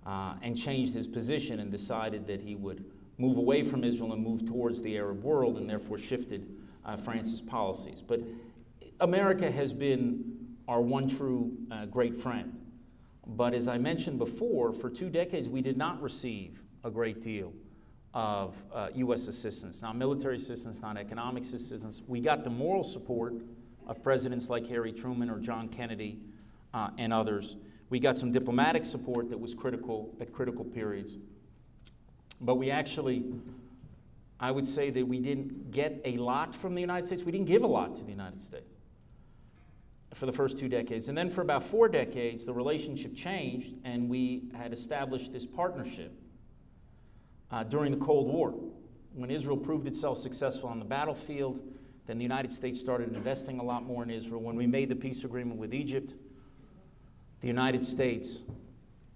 uh, and changed his position and decided that he would move away from Israel and move towards the Arab world, and therefore shifted uh, France's policies. But America has been our one true uh, great friend. But as I mentioned before, for two decades we did not receive a great deal of uh, U.S. assistance, not military assistance, not economic assistance. We got the moral support of presidents like Harry Truman or John Kennedy uh, and others. We got some diplomatic support that was critical at critical periods. But we actually, I would say that we didn't get a lot from the United States. We didn't give a lot to the United States for the first two decades. And then for about four decades, the relationship changed, and we had established this partnership uh, during the Cold War. When Israel proved itself successful on the battlefield, then the United States started investing a lot more in Israel. When we made the peace agreement with Egypt, the United States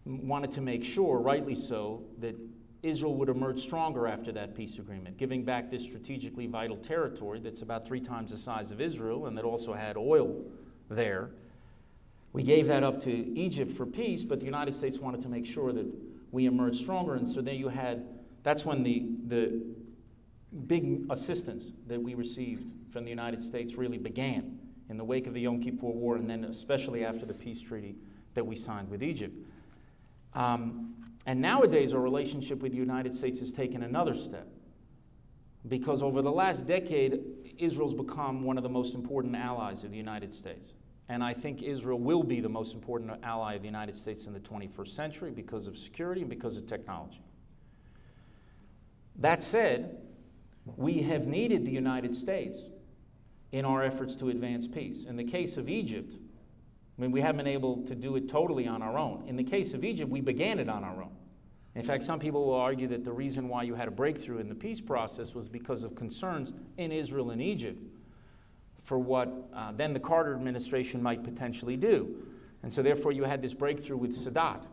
wanted to make sure, rightly so, that Israel would emerge stronger after that peace agreement, giving back this strategically vital territory that's about three times the size of Israel and that also had oil there. We gave that up to Egypt for peace, but the United States wanted to make sure that we emerged stronger. And so then you had, that's when the, the big assistance that we received from the United States really began in the wake of the Yom Kippur War, and then especially after the peace treaty that we signed with Egypt. Um, and nowadays, our relationship with the United States has taken another step. Because over the last decade, Israel's become one of the most important allies of the United States. And I think Israel will be the most important ally of the United States in the 21st century because of security and because of technology. That said, we have needed the United States in our efforts to advance peace. In the case of Egypt, I mean, we haven't been able to do it totally on our own. In the case of Egypt, we began it on our own. In fact, some people will argue that the reason why you had a breakthrough in the peace process was because of concerns in Israel and Egypt for what uh, then the Carter administration might potentially do. And so, therefore, you had this breakthrough with Sadat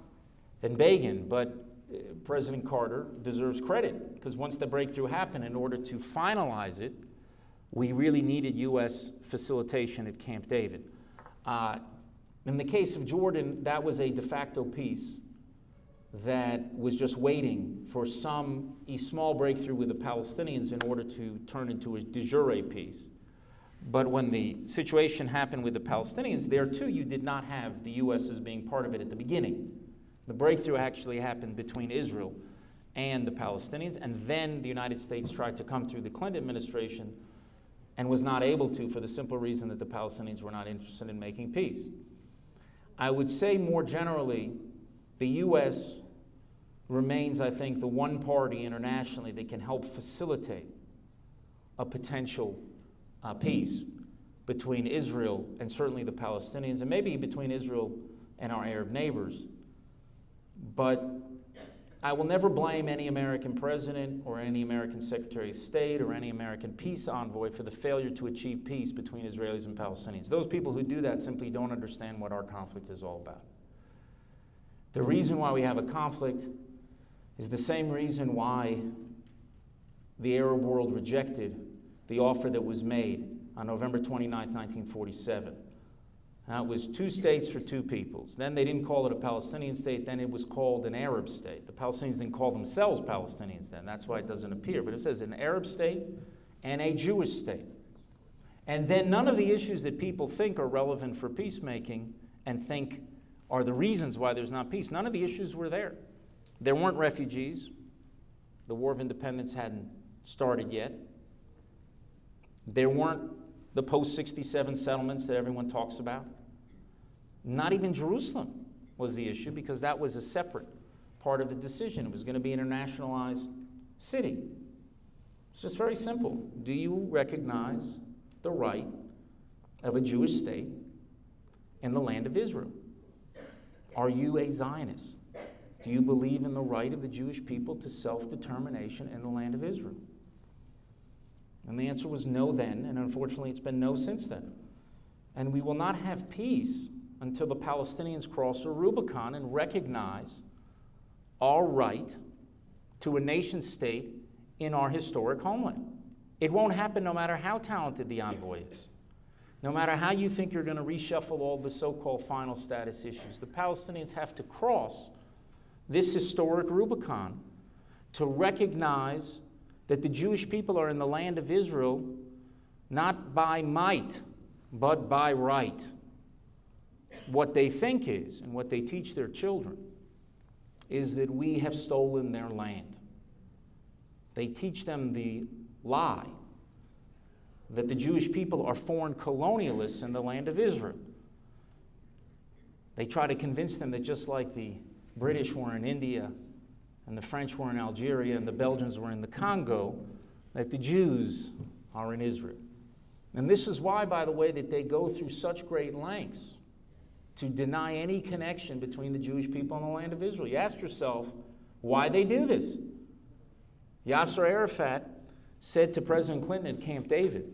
and Begin. But uh, President Carter deserves credit because once the breakthrough happened, in order to finalize it, we really needed U.S. facilitation at Camp David. Uh, in the case of Jordan, that was a de facto peace that was just waiting for some a small breakthrough with the Palestinians in order to turn into a de jure peace. But when the situation happened with the Palestinians, there too you did not have the U.S. as being part of it at the beginning. The breakthrough actually happened between Israel and the Palestinians, and then the United States tried to come through the Clinton administration and was not able to for the simple reason that the Palestinians were not interested in making peace. I would say more generally, the U.S. remains, I think, the one party internationally that can help facilitate a potential uh, peace between Israel and certainly the Palestinians, and maybe between Israel and our Arab neighbors. But I will never blame any American president or any American Secretary of State or any American peace envoy for the failure to achieve peace between Israelis and Palestinians. Those people who do that simply don't understand what our conflict is all about. The reason why we have a conflict is the same reason why the Arab world rejected the offer that was made on November 29, 1947. Now, it was two states for two peoples. Then they didn't call it a Palestinian state, then it was called an Arab state. The Palestinians didn't call themselves Palestinians then, that's why it doesn't appear. But it says an Arab state and a Jewish state. And then none of the issues that people think are relevant for peacemaking and think are the reasons why there's not peace, none of the issues were there. There weren't refugees. The War of Independence hadn't started yet. There weren't the post 67 settlements that everyone talks about. Not even Jerusalem was the issue because that was a separate part of the decision. It was going to be an internationalized city. It's just very simple. Do you recognize the right of a Jewish state in the land of Israel? Are you a Zionist? Do you believe in the right of the Jewish people to self determination in the land of Israel? And the answer was no then, and unfortunately it's been no since then. And we will not have peace until the Palestinians cross the Rubicon and recognize our right to a nation state in our historic homeland. It won't happen no matter how talented the envoy is. No matter how you think you're going to reshuffle all the so called final status issues, the Palestinians have to cross this historic Rubicon to recognize that the Jewish people are in the land of Israel not by might, but by right. What they think is, and what they teach their children, is that we have stolen their land. They teach them the lie that the Jewish people are foreign colonialists in the land of Israel. They try to convince them that just like the British were in India and the French were in Algeria and the Belgians were in the Congo, that the Jews are in Israel. And this is why, by the way, that they go through such great lengths to deny any connection between the Jewish people and the land of Israel. You ask yourself why they do this. Yasser Arafat said to President Clinton at Camp David,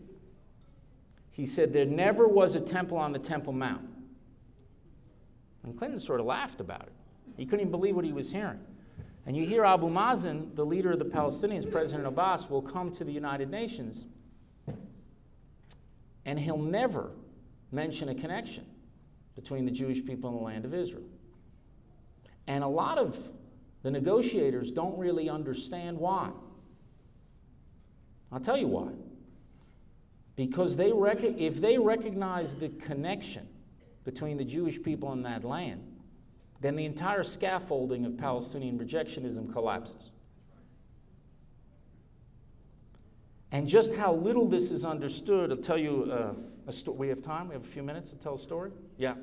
he said, There never was a temple on the Temple Mount. And Clinton sort of laughed about it. He couldn't even believe what he was hearing. And you hear Abu Mazen, the leader of the Palestinians, President Abbas, will come to the United Nations and he'll never mention a connection between the Jewish people and the land of Israel. And a lot of the negotiators don't really understand why. I'll tell you why. Because they rec- if they recognize the connection between the Jewish people and that land, then the entire scaffolding of Palestinian rejectionism collapses. And just how little this is understood, I'll tell you uh, sto- we have time, we have a few minutes to tell a story? Yeah.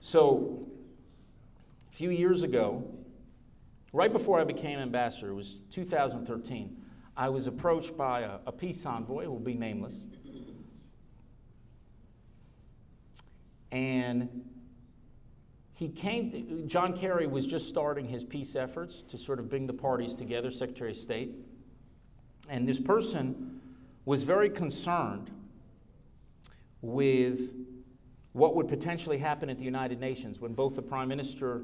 So, a few years ago, right before I became ambassador, it was 2013, I was approached by a, a peace envoy who will be nameless. And he came, John Kerry was just starting his peace efforts to sort of bring the parties together, Secretary of State. And this person was very concerned with what would potentially happen at the United Nations when both the Prime Minister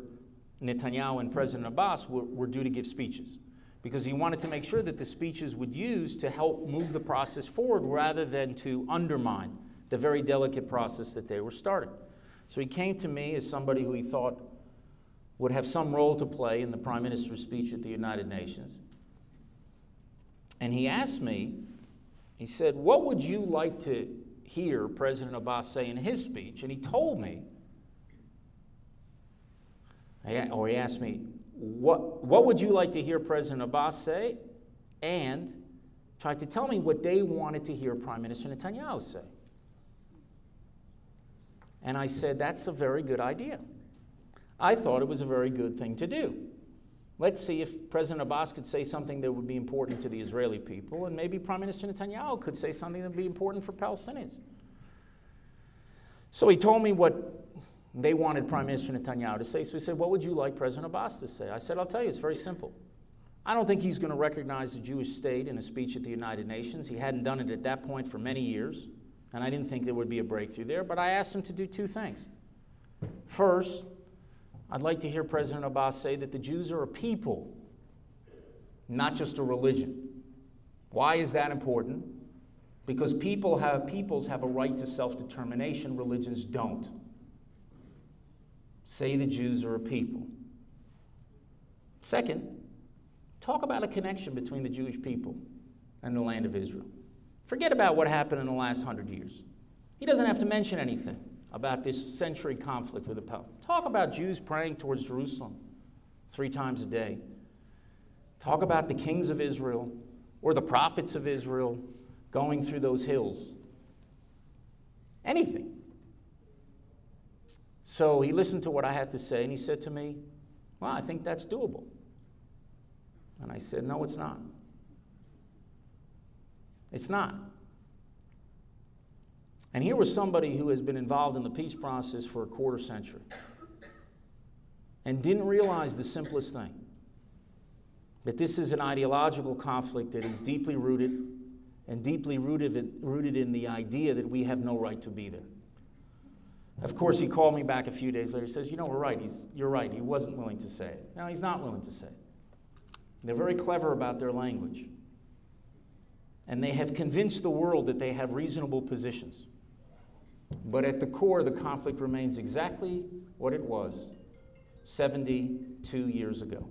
Netanyahu and President Abbas were, were due to give speeches. Because he wanted to make sure that the speeches would use to help move the process forward rather than to undermine the very delicate process that they were starting. So he came to me as somebody who he thought would have some role to play in the Prime Minister's speech at the United Nations. And he asked me, he said, What would you like to hear President Abbas say in his speech? And he told me, or he asked me, what, what would you like to hear President Abbas say? And tried to tell me what they wanted to hear Prime Minister Netanyahu say. And I said, That's a very good idea. I thought it was a very good thing to do. Let's see if President Abbas could say something that would be important to the Israeli people, and maybe Prime Minister Netanyahu could say something that would be important for Palestinians. So he told me what they wanted Prime Minister Netanyahu to say. So he said, What would you like President Abbas to say? I said, I'll tell you, it's very simple. I don't think he's going to recognize the Jewish state in a speech at the United Nations. He hadn't done it at that point for many years and I didn't think there would be a breakthrough there, but I asked him to do two things. First, I'd like to hear President Abbas say that the Jews are a people, not just a religion. Why is that important? Because people have, peoples have a right to self determination, religions don't. Say the Jews are a people. Second, talk about a connection between the Jewish people and the land of Israel. Forget about what happened in the last hundred years. He doesn't have to mention anything about this century conflict with the Pope. Talk about Jews praying towards Jerusalem three times a day. Talk about the kings of Israel or the prophets of Israel going through those hills. Anything. So he listened to what I had to say and he said to me, Well, I think that's doable. And I said, No, it's not. It's not. And here was somebody who has been involved in the peace process for a quarter century and didn't realize the simplest thing that this is an ideological conflict that is deeply rooted and deeply rooted in, rooted in the idea that we have no right to be there. Of course, he called me back a few days later. He says, You know, we're right. He's, you're right. He wasn't willing to say it. No, he's not willing to say it. They're very clever about their language and they have convinced the world that they have reasonable positions. But at the core, the conflict remains exactly what it was 72 years ago.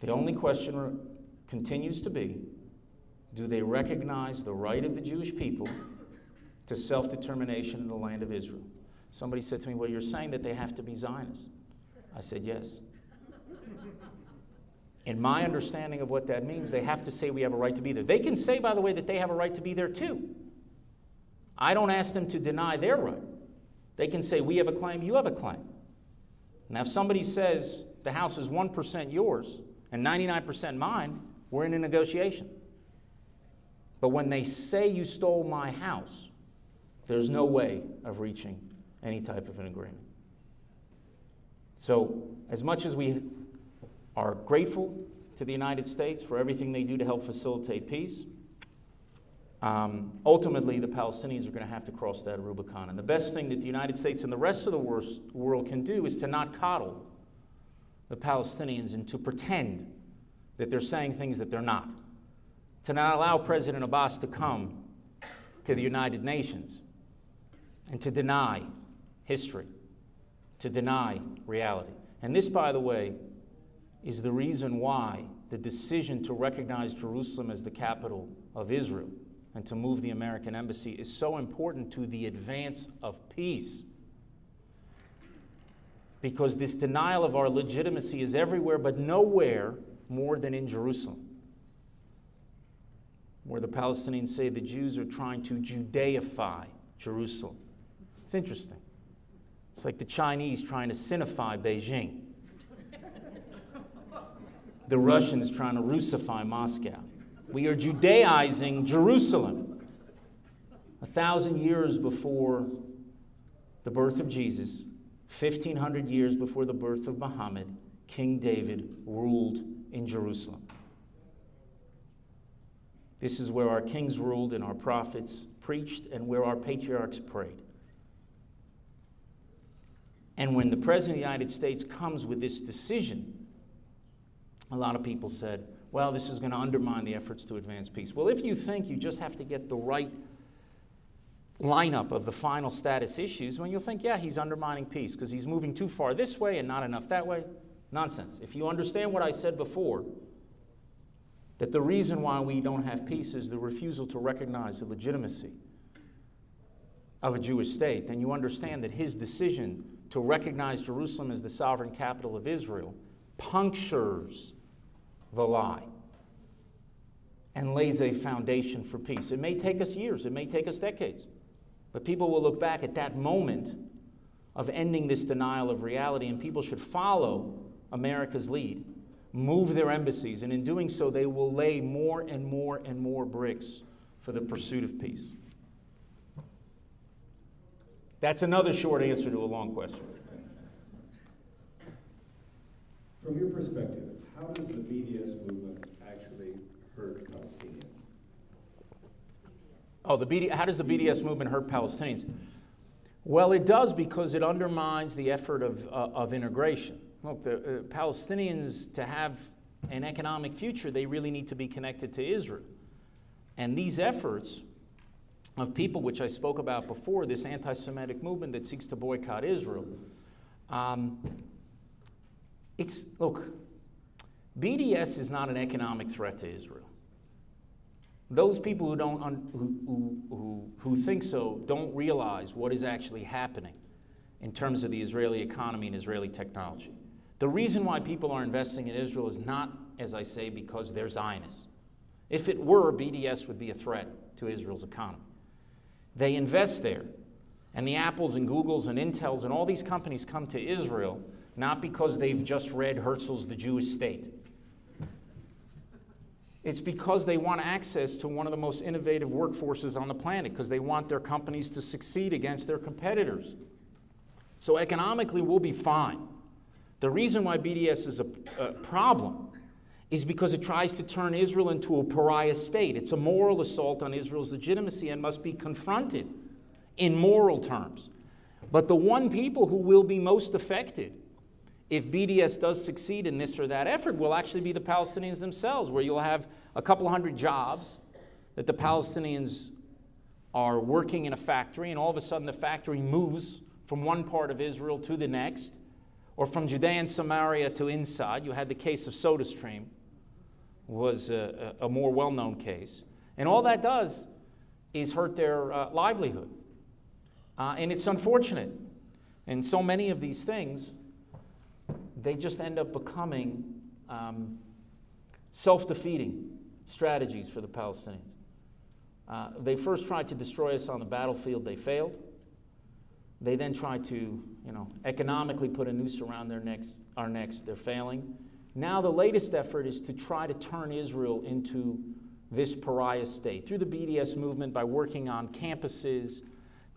The only question continues to be do they recognize the right of the Jewish people to self determination in the land of Israel? Somebody said to me, Well, you're saying that they have to be Zionists. I said, Yes. In my understanding of what that means, they have to say we have a right to be there. They can say, by the way, that they have a right to be there too. I don't ask them to deny their right. They can say, we have a claim, you have a claim. Now, if somebody says the house is 1% yours and 99% mine, we're in a negotiation. But when they say you stole my house, there's no way of reaching any type of an agreement. So, as much as we are grateful to the United States for everything they do to help facilitate peace, um, ultimately the Palestinians are going to have to cross that Rubicon. And the best thing that the United States and the rest of the world can do is to not coddle the Palestinians and to pretend that they're saying things that they're not. To not allow President Abbas to come to the United Nations and to deny history, to deny reality. And this, by the way, is the reason why the decision to recognize Jerusalem as the capital of Israel and to move the American embassy is so important to the advance of peace. Because this denial of our legitimacy is everywhere, but nowhere more than in Jerusalem, where the Palestinians say the Jews are trying to Judeify Jerusalem. It's interesting. It's like the Chinese trying to Sinify Beijing, the Russians trying to Russify Moscow. We are Judaizing Jerusalem. A thousand years before the birth of Jesus, 1500 years before the birth of Muhammad, King David ruled in Jerusalem. This is where our kings ruled and our prophets preached and where our patriarchs prayed. And when the President of the United States comes with this decision, a lot of people said, well, this is going to undermine the efforts to advance peace. Well, if you think you just have to get the right lineup of the final status issues, when you'll think, yeah, he's undermining peace because he's moving too far this way and not enough that way, nonsense. If you understand what I said before, that the reason why we don't have peace is the refusal to recognize the legitimacy of a Jewish state, then you understand that his decision to recognize Jerusalem as the sovereign capital of Israel punctures the lie and lays a foundation for peace. It may take us years, it may take us decades, but people will look back at that moment of ending this denial of reality, and people should follow America's lead, move their embassies, and in doing so, they will lay more and more and more bricks for the pursuit of peace. That's another short answer to a long question. From your perspective, how does the BDS movement actually hurt Palestinians? Oh, the BD, how does the BDS movement hurt Palestinians? Well, it does because it undermines the effort of, uh, of integration. Look, the uh, Palestinians, to have an economic future, they really need to be connected to Israel. And these efforts of people, which I spoke about before, this anti Semitic movement that seeks to boycott Israel, um, it's, look, BDS is not an economic threat to Israel. Those people who, don't who, who, who, think so don't realize what is actually happening in terms of the Israeli economy and Israeli technology. The reason why people are investing in Israel is not, as I say, because they're Zionists. If it were, BDS would be a threat to Israel's economy. They invest there, and the Apples and Googles and Intels and all these companies come to Israel not because they've just read Herzl's The Jewish State. It's because they want access to one of the most innovative workforces on the planet because they want their companies to succeed against their competitors. So economically, we'll be fine. The reason why BDS is a, a problem is because it tries to turn Israel into a pariah state. It's a moral assault on Israel's legitimacy and must be confronted in moral terms. But the one people who will be most affected if BDS does succeed in this or that effort, will actually be the Palestinians themselves, where you'll have a couple hundred jobs that the Palestinians are working in a factory, and all of a sudden the factory moves from one part of Israel to the next, or from Judea and Samaria to inside. You had the case of SodaStream, was a, a more well-known case. And all that does is hurt their uh, livelihood. Uh, and it's unfortunate. And so many of these things, they just end up becoming um, self defeating strategies for the Palestinians. Uh, they first tried to destroy us on the battlefield, they failed. They then tried to, you know, economically put a noose around their necks, our necks. They're failing. Now the latest effort is to try to turn Israel into this pariah state through the BDS movement by working on campuses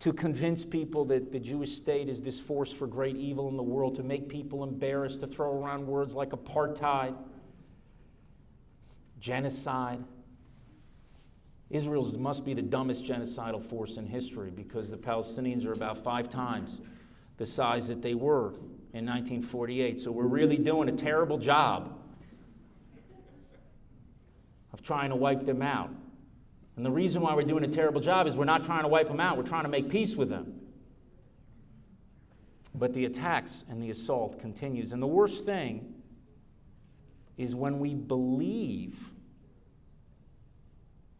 to convince people that the Jewish state is this force for great evil in the world, to make people embarrassed, to throw around words like apartheid, genocide. Israel must be the dumbest genocidal force in history because the Palestinians are about five times the size that they were in 1948. So we're really doing a terrible job of trying to wipe them out. And the reason why we're doing a terrible job is we're not trying to wipe them out, we're trying to make peace with them. But the attacks and the assault continues. And the worst thing is when we believe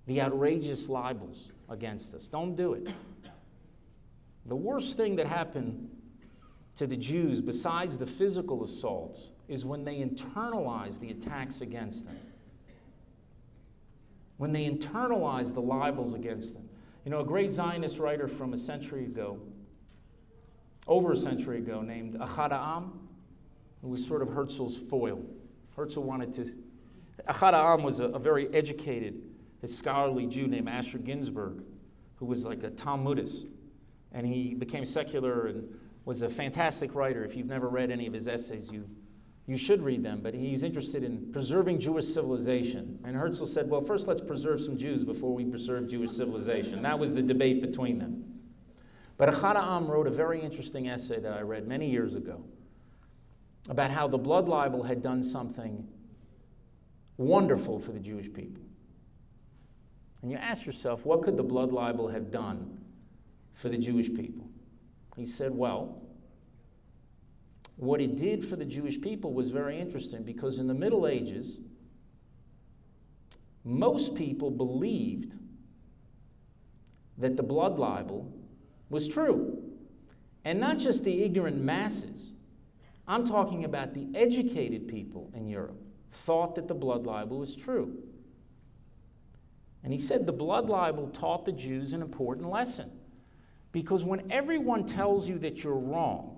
the outrageous libels against us. Don't do it. The worst thing that happened to the Jews, besides the physical assaults, is when they internalize the attacks against them when they internalize the libels against them. You know, a great Zionist writer from a century ago, over a century ago, named Ahad Ha'am, who was sort of Herzl's foil. Herzl wanted to. Ahad Ha'am was a, a very educated, scholarly Jew named Asher Ginsburg, who was like a Talmudist. And he became secular and was a fantastic writer. If you've never read any of his essays, you you should read them, but he's interested in preserving Jewish civilization. And Herzl said, well, first let's preserve some Jews before we preserve Jewish civilization. That was the debate between them. But Ahad Ha'am wrote a very interesting essay that I read many years ago about how the blood libel had done something wonderful for the Jewish people. And you ask yourself, what could the blood libel have done for the Jewish people? He said, well, what it did for the Jewish people was very interesting because in the Middle Ages, most people believed that the blood libel was true. And not just the ignorant masses, I'm talking about the educated people in Europe thought that the blood libel was true. And he said the blood libel taught the Jews an important lesson. Because when everyone tells you that you're wrong,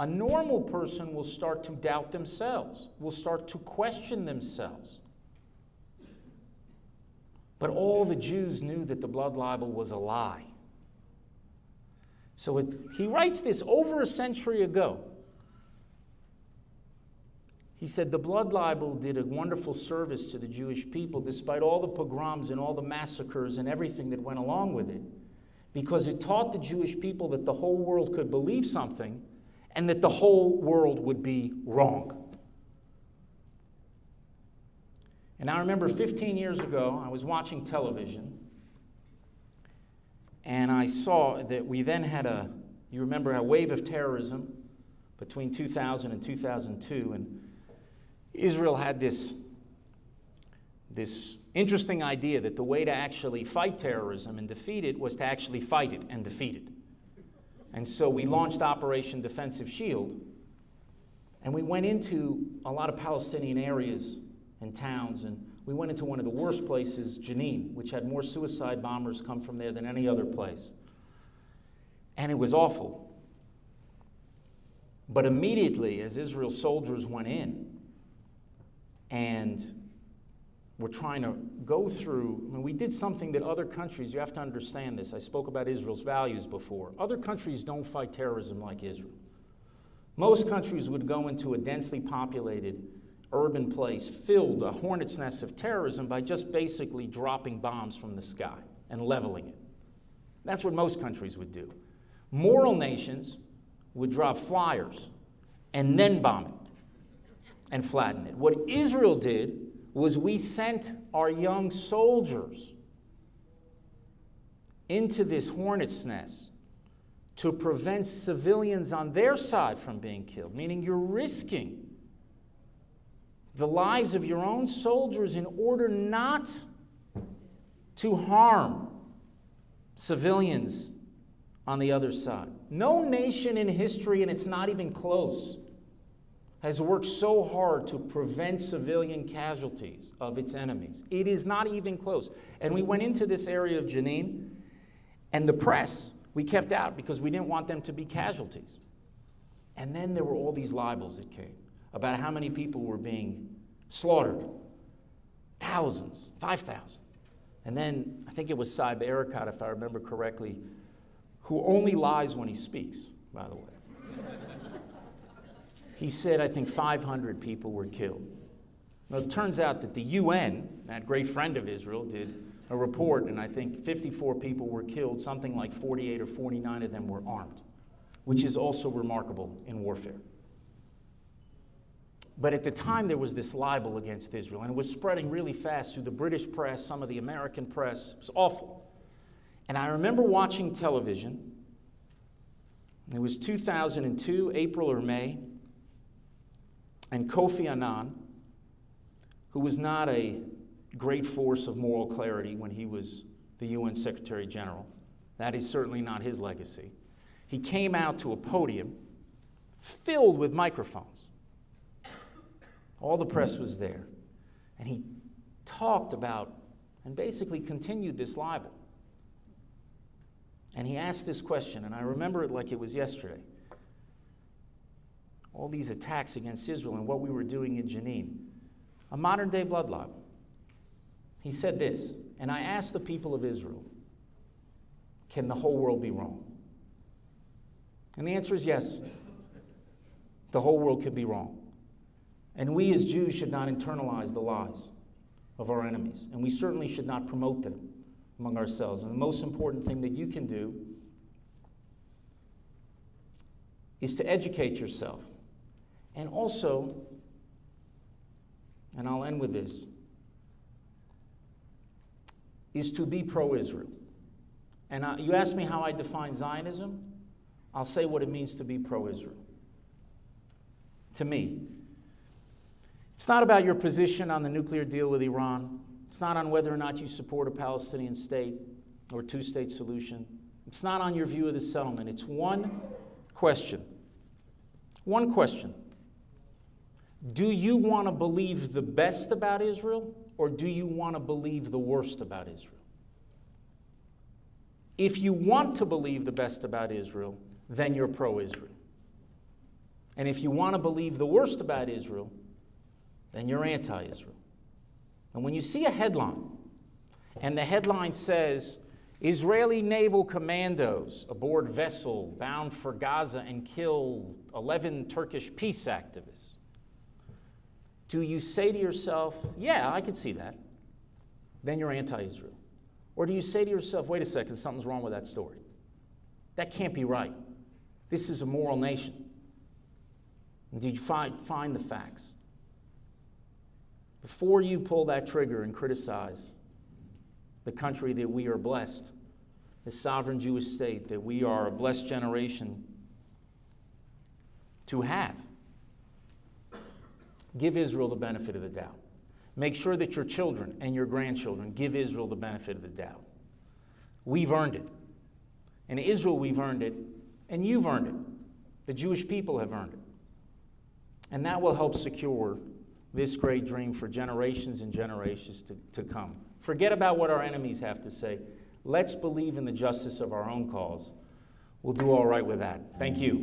a normal person will start to doubt themselves, will start to question themselves. But all the Jews knew that the blood libel was a lie. So it, he writes this over a century ago. He said the blood libel did a wonderful service to the Jewish people despite all the pogroms and all the massacres and everything that went along with it, because it taught the Jewish people that the whole world could believe something and that the whole world would be wrong. And I remember 15 years ago, I was watching television, and I saw that we then had a, you remember, a wave of terrorism between 2000 and 2002, and Israel had this, this interesting idea that the way to actually fight terrorism and defeat it was to actually fight it and defeat it. And so we launched Operation Defensive Shield, and we went into a lot of Palestinian areas and towns, and we went into one of the worst places, Jenin, which had more suicide bombers come from there than any other place. And it was awful. But immediately, as Israel's soldiers went in and we're trying to go through, I mean, we did something that other countries, you have to understand this. I spoke about Israel's values before. Other countries don't fight terrorism like Israel. Most countries would go into a densely populated urban place filled a hornet's nest of terrorism by just basically dropping bombs from the sky and leveling it. That's what most countries would do. Moral nations would drop flyers and then bomb it and flatten it. What Israel did was we sent our young soldiers into this hornet's nest to prevent civilians on their side from being killed, meaning you're risking the lives of your own soldiers in order not to harm civilians on the other side. No nation in history, and it's not even close, has worked so hard to prevent civilian casualties of its enemies. It is not even close. And we went into this area of Jenin, and the press we kept out because we didn't want them to be casualties. And then there were all these libels that came about how many people were being slaughtered thousands, 5,000. And then I think it was Saeb Erekat, if I remember correctly, who only lies when he speaks, by the way. He said, I think 500 people were killed. Now, it turns out that the UN, that great friend of Israel, did a report, and I think 54 people were killed, something like 48 or 49 of them were armed, which is also remarkable in warfare. But at the time, there was this libel against Israel, and it was spreading really fast through the British press, some of the American press. It was awful. And I remember watching television. It was 2002, April or May, and Kofi Annan, who was not a great force of moral clarity when he was the UN Secretary General. That is certainly not his legacy. He came out to a podium filled with microphones. All the press was there. And he talked about and basically continued this libel. And he asked this question, and I remember it like it was yesterday. All these attacks against Israel and what we were doing in Jenin, a modern day blood libel. He said this, and I asked the people of Israel, can the whole world be wrong? And the answer is yes. The whole world could be wrong. And we as Jews should not internalize the lies of our enemies. And we certainly should not promote them among ourselves. And the most important thing that you can do is to educate yourself. And also, and I'll end with this, is to be pro Israel. And I, you ask me how I define Zionism, I'll say what it means to be pro Israel. To me, it's not about your position on the nuclear deal with Iran. It's not on whether or not you support a Palestinian state or two state solution. It's not on your view of the settlement. It's one question. One question. Do you want to believe the best about Israel or do you want to believe the worst about Israel? If you want to believe the best about Israel, then you're pro Israel. And if you want to believe the worst about Israel, then you're anti Israel. And when you see a headline, and the headline says, Israeli naval commandos aboard vessel bound for Gaza and kill 11 Turkish peace activists. Do you say to yourself, yeah, I can see that? Then you're anti Israel. Or do you say to yourself, wait a second, something's wrong with that story? That can't be right. This is a moral nation. And did you find, find the facts? Before you pull that trigger and criticize the country that we are blessed, the sovereign Jewish state that we are a blessed generation to have, give Israel the benefit of the doubt. Make sure that your children and your grandchildren give Israel the benefit of the doubt. We've earned it. In Israel, we've earned it, and you've earned it. The Jewish people have earned it. And that will help secure this great dream for generations and generations to, to come. Forget about what our enemies have to say. Let's believe in the justice of our own cause. We'll do all right with that. Thank you.